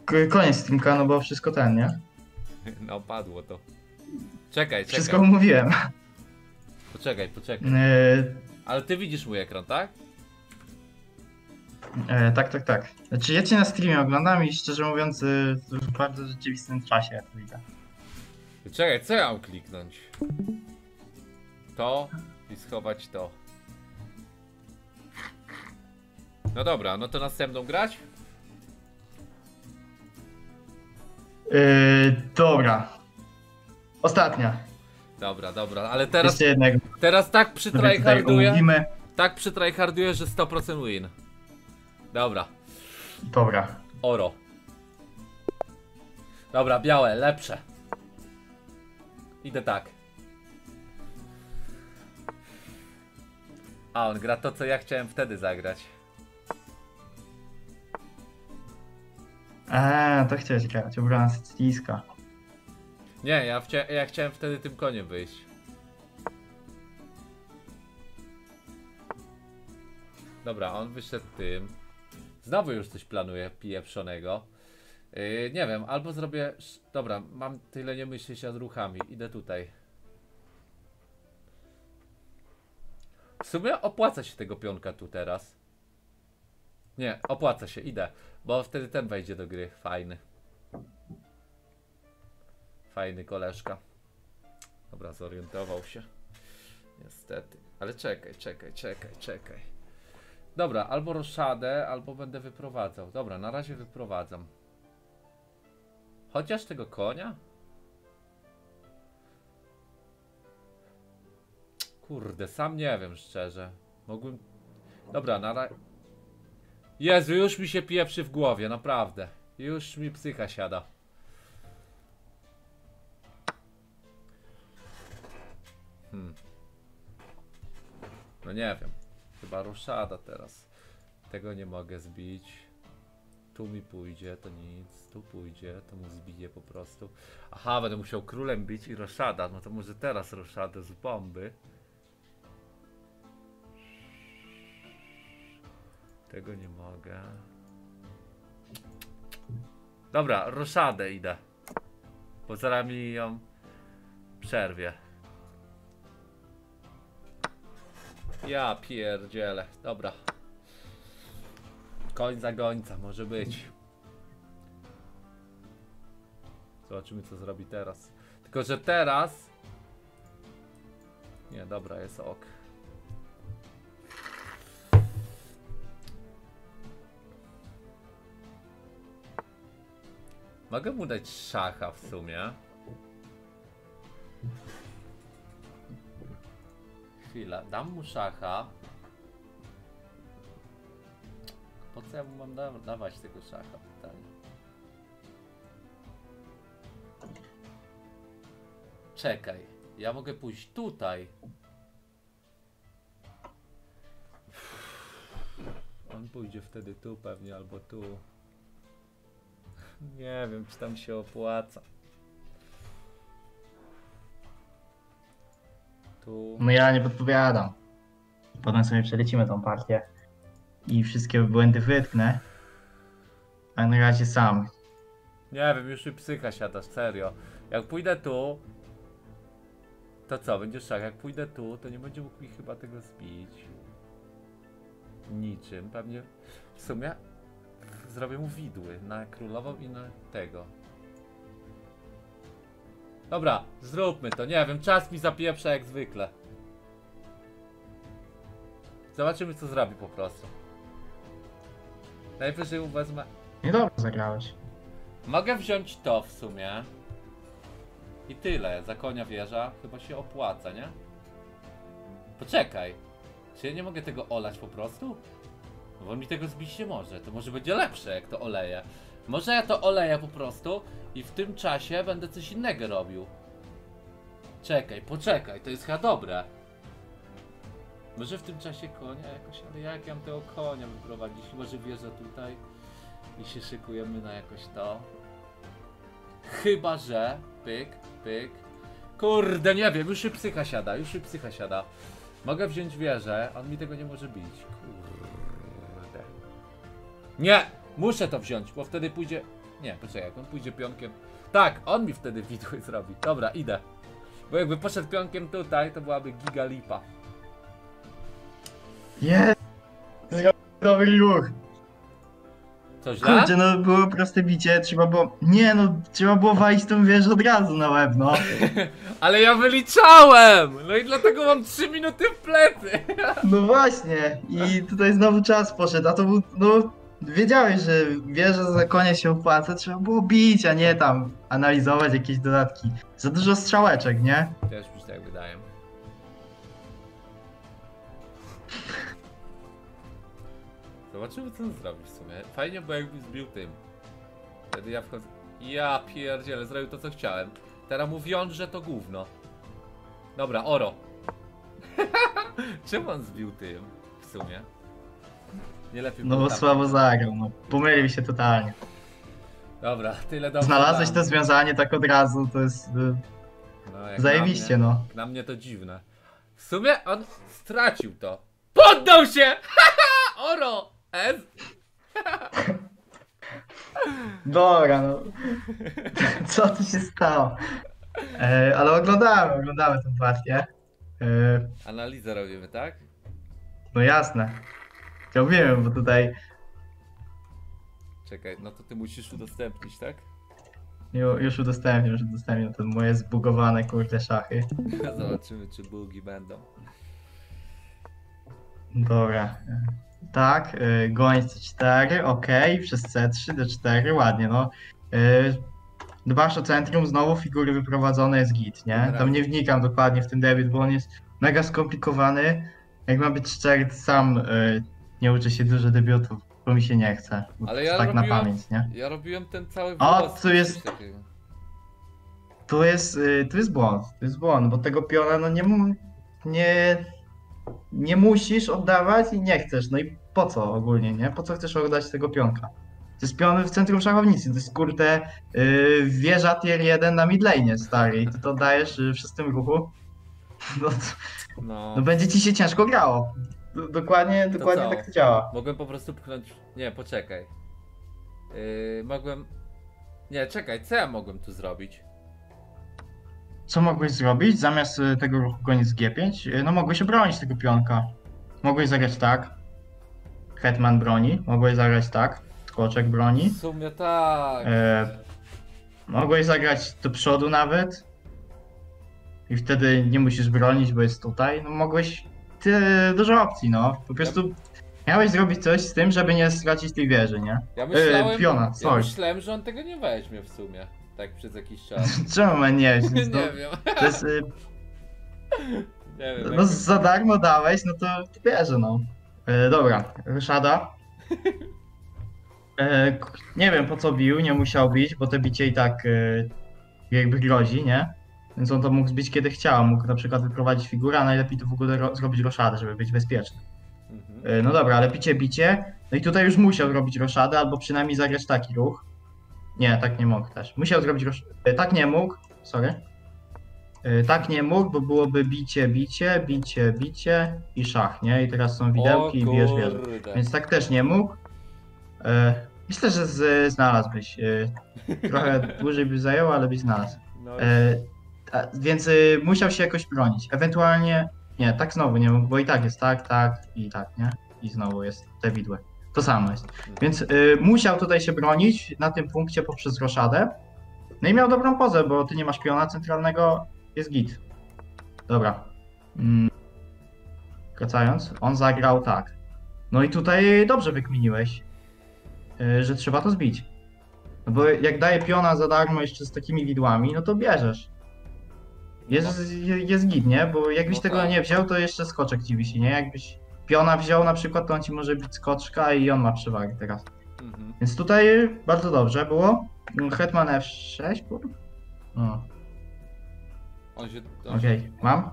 ko- koniec streamka, no bo wszystko ten, nie? No padło to. Czekaj, Wszystko czekaj. umówiłem. Poczekaj, poczekaj. Yy, Ale ty widzisz mój ekran, tak? E, tak, tak, tak. Znaczy ja cię na streamie oglądam i szczerze mówiąc y, w bardzo rzeczywistym czasie jak to widzę. Czekaj, co ja mam kliknąć? To i schować to. No dobra, no to następną grać? Yy, dobra. Ostatnia. Dobra, dobra, ale teraz, Jeszcze jednego. teraz tak omówimy. tak przytryharduję, że 100% win. Dobra, Dobra. oro. Dobra, białe, lepsze. Idę tak. A on gra to, co ja chciałem wtedy zagrać. Eee, to chciałeś grać. Obrona sycylijska. Nie, ja, wcia ja chciałem wtedy tym koniem wyjść. Dobra, on wyszedł tym. Znowu już coś planuje pieprzonego. Yy, nie wiem, albo zrobię... Dobra, mam tyle nie myśleć nad ruchami. Idę tutaj. W sumie opłaca się tego pionka tu teraz. Nie, opłaca się, idę. Bo wtedy ten wejdzie do gry. Fajny. Fajny koleżka. Dobra, zorientował się. Niestety. Ale czekaj, czekaj, czekaj, czekaj. Dobra, albo roszadę, albo będę wyprowadzał. Dobra, na razie wyprowadzam. Chociaż tego konia? Kurde, sam nie wiem szczerze. Mogłem... Dobra, na razie... Jezu, już mi się pieprzy w głowie, naprawdę. Już mi psycha siada. Hmm. No nie wiem. Chyba ruszada teraz. Tego nie mogę zbić. Tu mi pójdzie, to nic. Tu pójdzie, to mu zbiję po prostu. Aha, będę musiał królem bić i roszada. No to może teraz roszadę z bomby. Tego nie mogę. Dobra, roszadę idę. Bo zaraz mi ją przerwie. Ja pierdzielę. Dobra. Koń za gońca może być. Zobaczymy co zrobi teraz. Tylko, że teraz... Nie, dobra, jest ok. Mogę mu dać szacha w sumie. Chwila, dam mu szacha. Po co ja mu mam da dawać tego szacha? Pytanie. Czekaj, ja mogę pójść tutaj. On pójdzie wtedy tu pewnie, albo tu. Nie wiem, czy tam się opłaca. Tu. No ja nie podpowiadam. Potem sobie przelecimy tą partię i wszystkie błędy wytknę. A na razie sam. Nie wiem, już mi psycha siada, serio. Jak pójdę tu, to co, będziesz tak, jak pójdę tu, to nie będzie mógł mi chyba tego zbić. Niczym, pewnie w sumie zrobię mu widły na królową i na tego. Dobra, zróbmy to, nie wiem, czas mi zapieprza jak zwykle. Zobaczymy co zrobi po prostu. Najwyżej wezmę Nie dobrze zagrałeś. Mogę wziąć to w sumie. I tyle. Za konia wieża. Chyba się opłaca, nie? Poczekaj. Czy ja nie mogę tego olać po prostu? Bo on mi tego zbić nie może. To może będzie lepsze, jak to oleję. Może ja to oleję po prostu i w tym czasie będę coś innego robił. Czekaj, poczekaj. To jest chyba dobre. Może w tym czasie konia jakoś, ale jak ja mam tego konia wyprowadzić? Może wieżę tutaj i się szykujemy na jakoś to. Chyba, że pyk, pyk. Kurde, nie wiem, już się psycha siada, już się psycha siada. Mogę wziąć wieżę, on mi tego nie może bić. Kurde. Nie! Muszę to wziąć, bo wtedy pójdzie... Nie, poczekaj, jak on pójdzie pionkiem... Tak, on mi wtedy widły zrobi. Dobra, idę. Bo jakby poszedł pionkiem tutaj, to byłaby giga lipa. Jest! Dobry ruch. Co źle? Kurczę, no było proste bicie, trzeba było... Nie no, trzeba było walić tą wieżę od razu na łeb, no. Ale ja wyliczałem! No i dlatego mam 3 minuty w plecy! No właśnie. I tutaj znowu czas poszedł, a to był, no... Wiedziałeś, że wieża za konia się opłaca, trzeba było bić, a nie tam analizować jakieś dodatki. Za dużo strzałeczek, nie? Też mi się tak wydaje. Zobaczymy co on zrobi w sumie. Fajnie, bo jakby zbił tym. Wtedy ja wchodzę. Ja pierdzielę, zrobił to co chciałem. Teraz mu wiąże to gówno. Dobra, oro. Czemu on zbił tym? W sumie. Nie lepiej No bo słabo zagrał, no. Pomylił się totalnie. Dobra, tyle dobrze. Znalazłeś to związanie tak od razu, to jest... y. No, jak Zajebiście, na mnie, no. Na mnie to dziwne. W sumie on stracił to. Poddał się! oro! S? Dobra, no. Co tu się stało? E, ale oglądamy, oglądamy tę partię. E, Analizę robimy, tak? no jasne. Robimy, bo tutaj Czekaj, no to ty musisz udostępnić, tak? ju, już udostępnię, już udostępnię te moje zbugowane kurde szachy. Zobaczymy, czy bugi będą. Dobra. Tak, e, goń C4, ok, przez C3 D4, ładnie, no. E, dbasz o centrum, znowu figury wyprowadzone jest git, nie? Tam nie wnikam dokładnie w ten debiut, bo on jest mega skomplikowany. Jak mam być szczery, sam e, nie uczę się dużo debiutów, bo mi się nie chce. Ale ja tak na robiłem- pamięć, nie? Ja robiłem ten cały O, tu jest-. Tu jest, y, tu jest błąd, to jest błąd, bo tego piona no nie, nie, nie musisz oddawać i nie chcesz, no i po co ogólnie, nie? Po co chcesz oddać tego pionka? To jest pion w centrum szachownicy, to jest kurde yy, wieża tier 1 na midlane stary i ty to dajesz y, w szóstym ruchu, no, to- No, no będzie ci się ciężko grało. Dokładnie, dokładnie co? tak to działa. mogłem po prostu pchnąć... Nie, poczekaj. Yy, mogłem... Nie, czekaj, co ja mogłem tu zrobić? Co mogłeś zrobić zamiast y, tego ruchu koniec G5? Y, No mogłeś obronić tego pionka. Mogłeś zagrać tak. Hetman broni. Mogłeś zagrać tak. Skoczek broni. W sumie tak. E, mogłeś zagrać do przodu nawet. I wtedy nie musisz bronić, bo jest tutaj. No mogłeś... Dużo opcji, no. Po prostu miałeś zrobić coś z tym, żeby nie stracić tej wieży, nie? Ja myślałem, e, piona, ja myślałem, że on tego nie weźmie w sumie. Tak przez jakiś czas. Czemu man nie? nie No, wiem. to jest... y, Nie wiem. No za darmo dałeś, no to bierze, no. E, dobra, Ryszada. E, k- nie wiem po co bił, nie musiał bić, bo to bicie i tak e, jakby grozi, nie? Więc on to mógł zbić kiedy chciał, mógł na przykład wyprowadzić figurę, a najlepiej to w ogóle ro- zrobić roszadę, żeby być bezpieczny. Mhm. E, no dobra, ale bicie, bicie. No i tutaj już musiał zrobić roszadę, albo przynajmniej zagrać taki ruch. Nie, tak nie mógł też. Musiał zrobić roszadę. Tak nie mógł, sorry. Y, Tak nie mógł, bo byłoby bicie, bicie, bicie, bicie i szach, nie? I teraz są widełki i wieżę. kurde. Więc tak też nie mógł. E, myślę, że z, znalazłbyś. E, trochę dłużej by zajęło, ale byś znalazł. No, E, więc y, musiał się jakoś bronić. Ewentualnie. Nie, tak znowu nie mógł, bo i tak jest tak, tak i tak, nie? I znowu jest te widły. To samo jest. Więc y, musiał tutaj się bronić na tym punkcie poprzez roszadę. No i miał dobrą pozę, bo ty nie masz piona centralnego, jest git. Dobra. Mm. Wracając, on zagrał tak. No i tutaj dobrze wykminiłeś, y, że trzeba to zbić. No bo jak daje piona za darmo jeszcze z takimi widłami, no to bierzesz. Jest, jest git, nie? Bo jakbyś No tego tak. nie wziął, to jeszcze skoczek ci wisi, nie? Jakbyś piona wziął na przykład, to on ci może bić skoczka i on ma przewagę teraz. mhm. Więc tutaj bardzo dobrze było. Hetman F6 był? No, On się, okej, się... mam.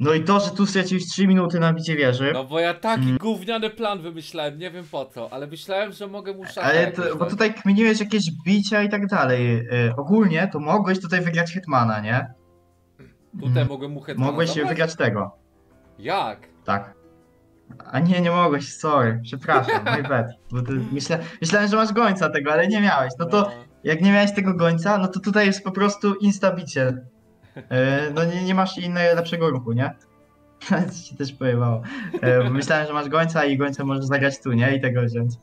No i to, że tu straciłeś 3 minuty na bicie wieży. No bo ja taki Mm. gówniany plan wymyślałem, nie wiem po co, ale myślałem, że mogę mu Ale to, bo tutaj kminiłeś jakieś bicia i tak dalej. Yy, ogólnie to mogłeś tutaj wygrać Hetmana, nie? Tutaj mogłem mu Mogłeś zabrać? wygrać tego. Jak? Tak. A nie, nie mogłeś, sorry, przepraszam, my bad. Bo ty, myślałem, że masz gońca tego, ale nie miałeś. No to jak nie miałeś tego gońca, no to tutaj jest po prostu instabicie. E, no nie, nie masz innego lepszego ruchu, nie? ci się też pojebało. E, myślałem, że masz gońca i gońca możesz zagrać tu, nie? I tego wziąć.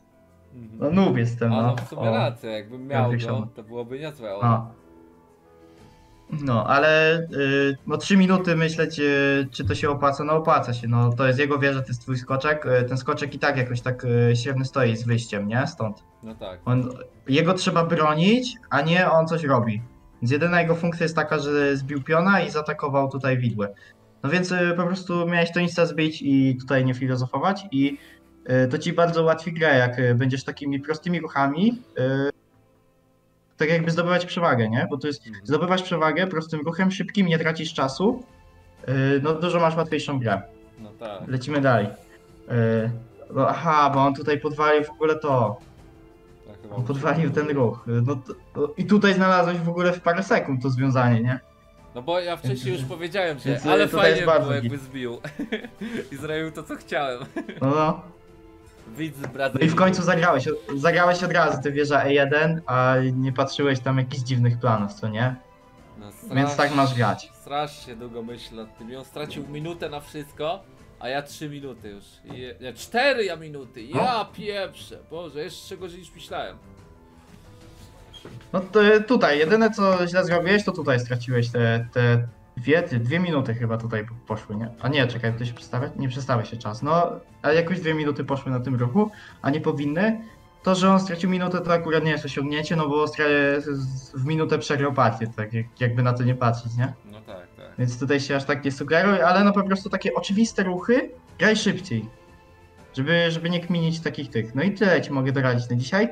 Mhm. No noob jestem, A no. no w sumie rację, jakbym miał go, się- to byłoby niezłe. O. No, ale y, no 3 minuty myśleć, y, czy to się opłaca? No opłaca się, no to jest jego wieża, to jest twój skoczek. Y, ten skoczek i tak jakoś tak y, średnio stoi z wyjściem, nie? Stąd. No tak. On, jego trzeba bronić, a nie on coś robi. Więc jedyna jego funkcja jest taka, że zbił piona i zaatakował tutaj widły. No więc y, po prostu miałeś to insta zbić i tutaj nie filozofować i y, to ci bardzo ułatwi grę, jak y, będziesz takimi prostymi ruchami y, tak jakby zdobywać przewagę, nie? Bo to jest, Mhm. zdobywasz przewagę prostym ruchem, szybkim, nie tracisz czasu, y, no dużo masz łatwiejszą grę. No tak. Lecimy dalej. No, aha, bo on tutaj podwalił w ogóle to, on podwalił ten ruch. No to, to, I tutaj znalazłeś w ogóle w parę sekund to związanie, nie? No bo ja wcześniej już powiedziałem, że ale y, tutaj fajnie jest bardzo było jakby zbił. I zrobił to co chciałem. No, no. Widz z no Brazylii. i w końcu zagrałeś. Zagrałeś od razu tę wieża E1, a nie patrzyłeś tam jakichś dziwnych planów, co nie? No, Więc tak masz grać. Strasznie długo myślę nad tym. I on stracił minutę na wszystko, a ja trzy minuty już. Je, nie, cztery ja minuty. Ja pieprzę. Boże, jeszcze gorzej niż myślałem. No to tutaj, jedyne co źle zrobiłeś, to tutaj straciłeś te, te dwie, dwie minuty chyba tutaj poszły, nie? A nie, czekaj, to się przestawia? Nie przestawia się czas. No, ale jakoś dwie minuty poszły na tym ruchu, a nie powinny. To, że on stracił minutę, to akurat nie jest osiągnięcie, no bo w minutę przegrał partię, tak jak, jakby na to nie patrzeć, nie? No tak, tak. Więc tutaj się aż tak nie sugeruj, ale no po prostu takie oczywiste ruchy, graj szybciej. Żeby, żeby nie kminić takich tych. No i tyle ci mogę doradzić na dzisiaj.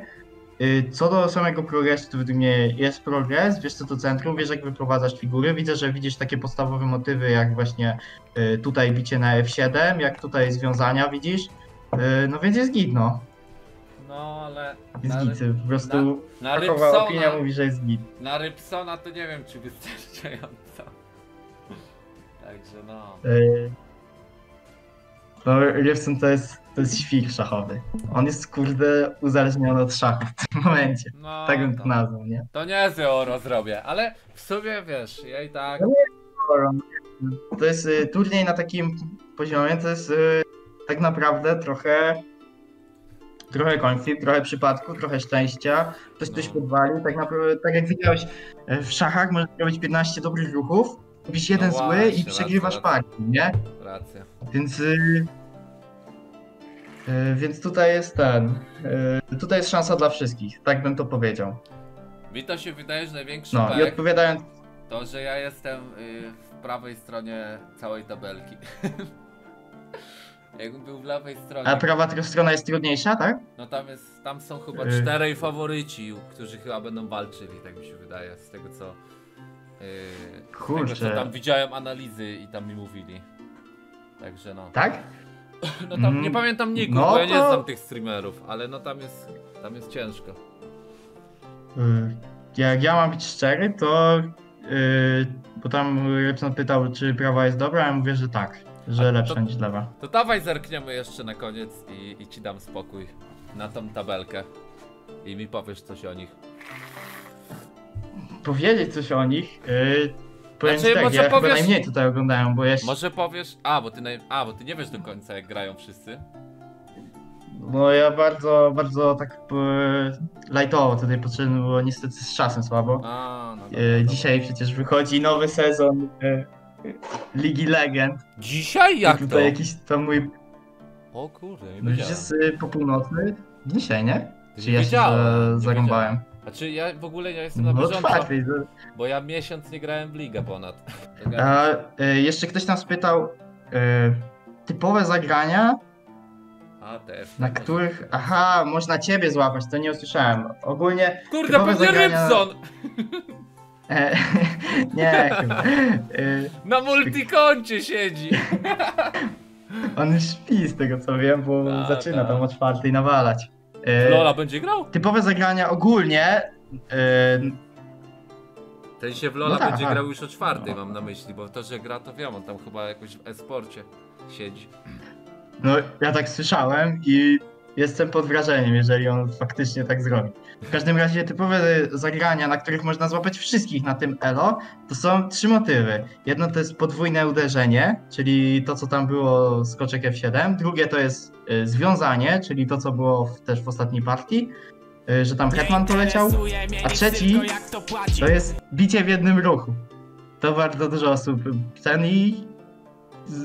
Y, Co do samego progresu, to według mnie jest progres, wiesz co to centrum, wiesz jak wyprowadzasz figury, widzę, że widzisz takie podstawowe motywy jak właśnie y, tutaj bicie na F7, jak tutaj związania widzisz, Y, no więc jest git no, No ale jest na, git, po prostu na opinia Rybsona, mówi, że jest git. na Rybsona to nie wiem czy wystarczająco. Także no. No, Rybson to jest, to jest świr szachowy. On jest kurde uzależniony od szachu w tym momencie. no Tak bym to to, nazwał, nie? to nie z euro zrobię, ale w sumie wiesz, ja i tak. To jest y, turniej na takim poziomie, to jest y, tak naprawdę trochę trochę konflikt, trochę przypadku, trochę szczęścia. Ktoś coś No. podwalił, tak naprawdę, tak jak widziałeś y, w szachach możesz robić 15 dobrych ruchów, robisz jeden No zły właśnie, i przegrywasz partię, nie? Racja. Więc. Y, więc tutaj jest ten. Y, tutaj jest szansa dla wszystkich, tak bym to powiedział. Mi to się wydaje, że największy No i odpowiadając. to, że ja jestem y, w prawej stronie całej tabelki. Jakbym był w lewej stronie, A prawa tr- strona jest trudniejsza, tak? no tam jest, tam są chyba Y. czterej faworyci, którzy chyba będą walczyli, tak mi się wydaje, z tego co... y, z tego Kurczę. co tam widziałem analizy i tam mi mówili. Także no. Tak? No tam Mm, nie pamiętam niku, no bo ja nie to- znam tych streamerów, ale no tam jest, tam jest ciężko. Y, Jak ja mam być szczery, to Yy, bo tam Rybson pytał, czy prawa jest dobra, a ja mówię, że tak, że lepsza to- niż lewa. To dawaj zerkniemy jeszcze na koniec i, i ci dam spokój na tą tabelkę. I mi powiesz coś o nich. Powiedzieć coś o nich, yy, powiem Znaczy, tak, może ja powiesz- najmniej tutaj oglądają, bo ja się, Może powiesz. A, bo ty naj... A, bo ty nie wiesz do końca jak grają wszyscy. no ja bardzo, bardzo tak yy, lightowo tutaj podszedłem, bo niestety z czasem słabo. A, no dobra, dobra. dzisiaj przecież wychodzi nowy sezon yy, Ligi Legend. Dzisiaj? Jak to? tutaj jakiś tam mój, O kurde, nie no już wiedziałem. jest yy, po północy, dzisiaj, nie? Czy ja się za, nie zarąbałem? Znaczy ja w ogóle nie jestem na No bieżąco, to- bo ja miesiąc nie grałem w ligę ponad. A, y, jeszcze ktoś tam spytał, y, typowe zagrania, A też. na których, aha, można ciebie złapać, to nie usłyszałem. Ogólnie, Kurde, typowe pewnie zagrania- Rybson! e, nie chyba, y, Na multikoncie siedzi! on śpi z tego co wiem, bo Ta, zaczyna ta. tam o czwartej nawalać. Y, Lola będzie grał? Typowe zagrania ogólnie, y, Ten się w Lola No tak, będzie tak. grał już o czwartej, mam na myśli, bo to, że gra to wiem, on tam chyba jakoś w e-sporcie siedzi. no ja tak słyszałem i jestem pod wrażeniem, jeżeli on faktycznie tak zrobi. W każdym razie typowe zagrania, na których można złapać wszystkich na tym elo, to są trzy motywy. Jedno to jest podwójne uderzenie, czyli to co tam było skoczek F7. Drugie to jest y, związanie, czyli to co było w, też w ostatniej partii, y, że tam hetman poleciał. A trzeci to jest bicie w jednym ruchu. To bardzo dużo osób ten i z-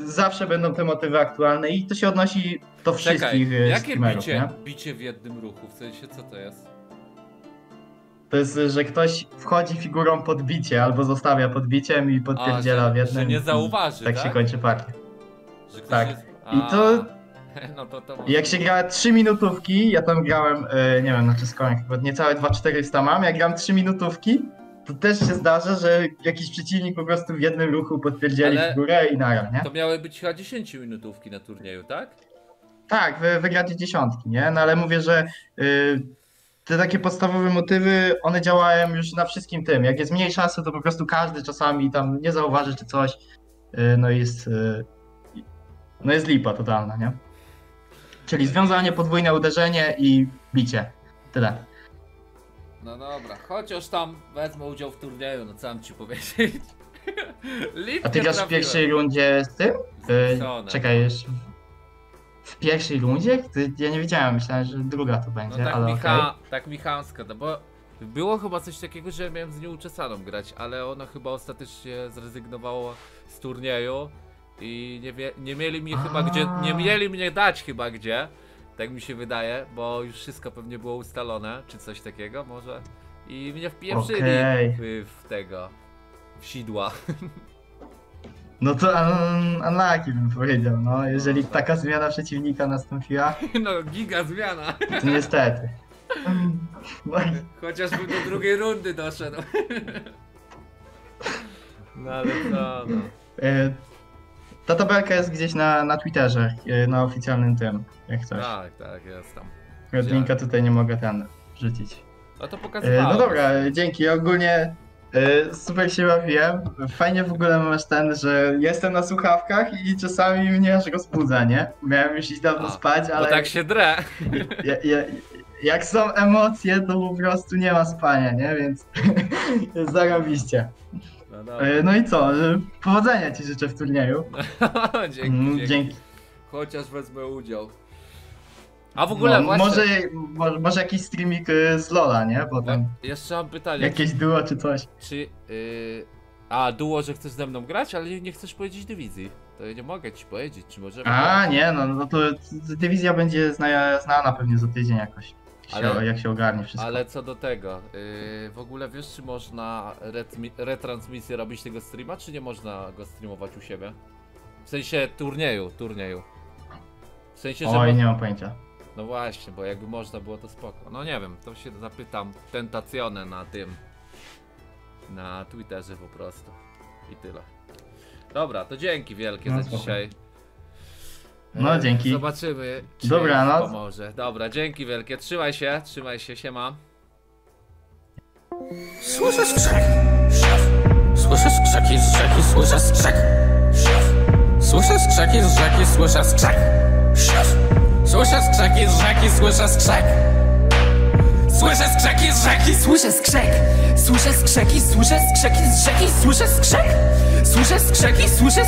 zawsze będą te motywy aktualne i to się odnosi do Czekaj, wszystkich y, jakie streamerów, bicie, nie? bicie w jednym ruchu? W sensie, co to jest? To jest, że ktoś wchodzi figurą pod bicie albo zostawia pod biciem i podpierdziela A, w jednym. że nie zauważy, Tak tak? się kończy partia. Że ktoś tak. Jest... I to- No to, to jak się gra 3 minutówki, ja tam grałem, e, nie wiem, na czeską, chyba niecałe 2400 mam, jak gram 3 minutówki, to też się zdarza, że jakiś przeciwnik po prostu w jednym ruchu podpierdzieli Ale- figurę i nara, nie? To miały być chyba 10 minutówki na turnieju, tak? Tak, wy, wygracie dziesiątki, nie? No ale mówię, że y, te takie podstawowe motywy, one działają już na wszystkim tym. Jak jest mniej czasu, to po prostu każdy czasami tam nie zauważy czy coś. Y, no i jest. Y, no jest lipa totalna, nie? Czyli związanie, podwójne uderzenie i bicie. Tyle. No dobra, chociaż tam wezmę udział w turnieju, no co mam ci powiedzieć? A ty grasz w pierwszej rundzie z tym? Z Y, Nixonem. czekaj, jeszcze. W pierwszej rundzie? Ja nie wiedziałem, myślałem, że druga to No będzie, tak, ale Micha, okej. tak no bo było chyba coś takiego, że miałem z nią uczesaną grać, ale ona chyba ostatecznie zrezygnowała z turnieju i nie, nie mieli mnie chyba gdzie, nie mieli mnie dać chyba gdzie, tak mi się wydaje, bo już wszystko pewnie było ustalone, czy coś takiego może i mnie wpieprzyli Okej. w, w tego, w sidła. No to un- unlucky bym powiedział, no. Jeżeli No, tak. taka zmiana przeciwnika nastąpiła, No giga zmiana, to niestety. Chociażbym do drugiej rundy doszedł. No ale no. Ta tabelka jest gdzieś na, na Twitterze, e, na oficjalnym tym, jak coś. Tak, tak, jest tam. Akurat Linka tutaj nie mogę ten wrzucić. No to E, pokazywałem. no dobra, dzięki. Ogólnie e, super się bawiłem. Fajnie w ogóle masz ten, że jestem na słuchawkach i czasami mnie aż rozbudza, nie? Miałem już iść dawno A, spać, ale tak się drę. ja, ja, jak są emocje, to po prostu nie ma spania, nie? Więc zarobiście. No dobra. E, No i co? e, Powodzenia ci życzę w turnieju. dzięki, Mm, dzięki. Dzięki. Chociaż wezmę udział. A w ogóle No, właśnie. może, może, może jakiś streamik e, z Lola, nie? Bo tam Jeszcze mam pytanie. jakieś duo czy coś. Czy. Yy... A, duo, że chcesz ze mną grać, ale nie, chcesz powiedzieć dywizji. To ja nie mogę ci powiedzieć, czy możemy. A, grać. nie, no, no to dywizja będzie zna, znana pewnie za tydzień jakoś. Ale- jak się ogarnie wszystko. Ale co do tego, yy, w ogóle wiesz, czy można retmi- retransmisję robić tego streama, czy nie można go streamować u siebie? W sensie turnieju, turnieju. W sensie, że. Oj, nie mam pojęcia. No właśnie, bo jakby można było to spoko. No nie wiem, to się zapytam Tentacionę na tym. Na Twitterze po prostu. I tyle. Dobra, to dzięki wielkie No za spoko. dzisiaj. No, E, dzięki. Zobaczymy, czy Dobranoc. pomoże. Dobra, dzięki wielkie. Trzymaj się, trzymaj się, siema. Słyszę skrzek. Szef, Słyszę skrzeki z rzeki, słyszę skrzek Słyszę skrzeki z rzeki, słyszę skrzek Słyszę skrzeki z rzeki, słyszę skrzek Słyszę skrzeki z rzeki, słyszę skrzek Słyszę skrzeki, słyszę skrzeki z rzeki, słyszę skrzek Słyszę skrzeki, słyszę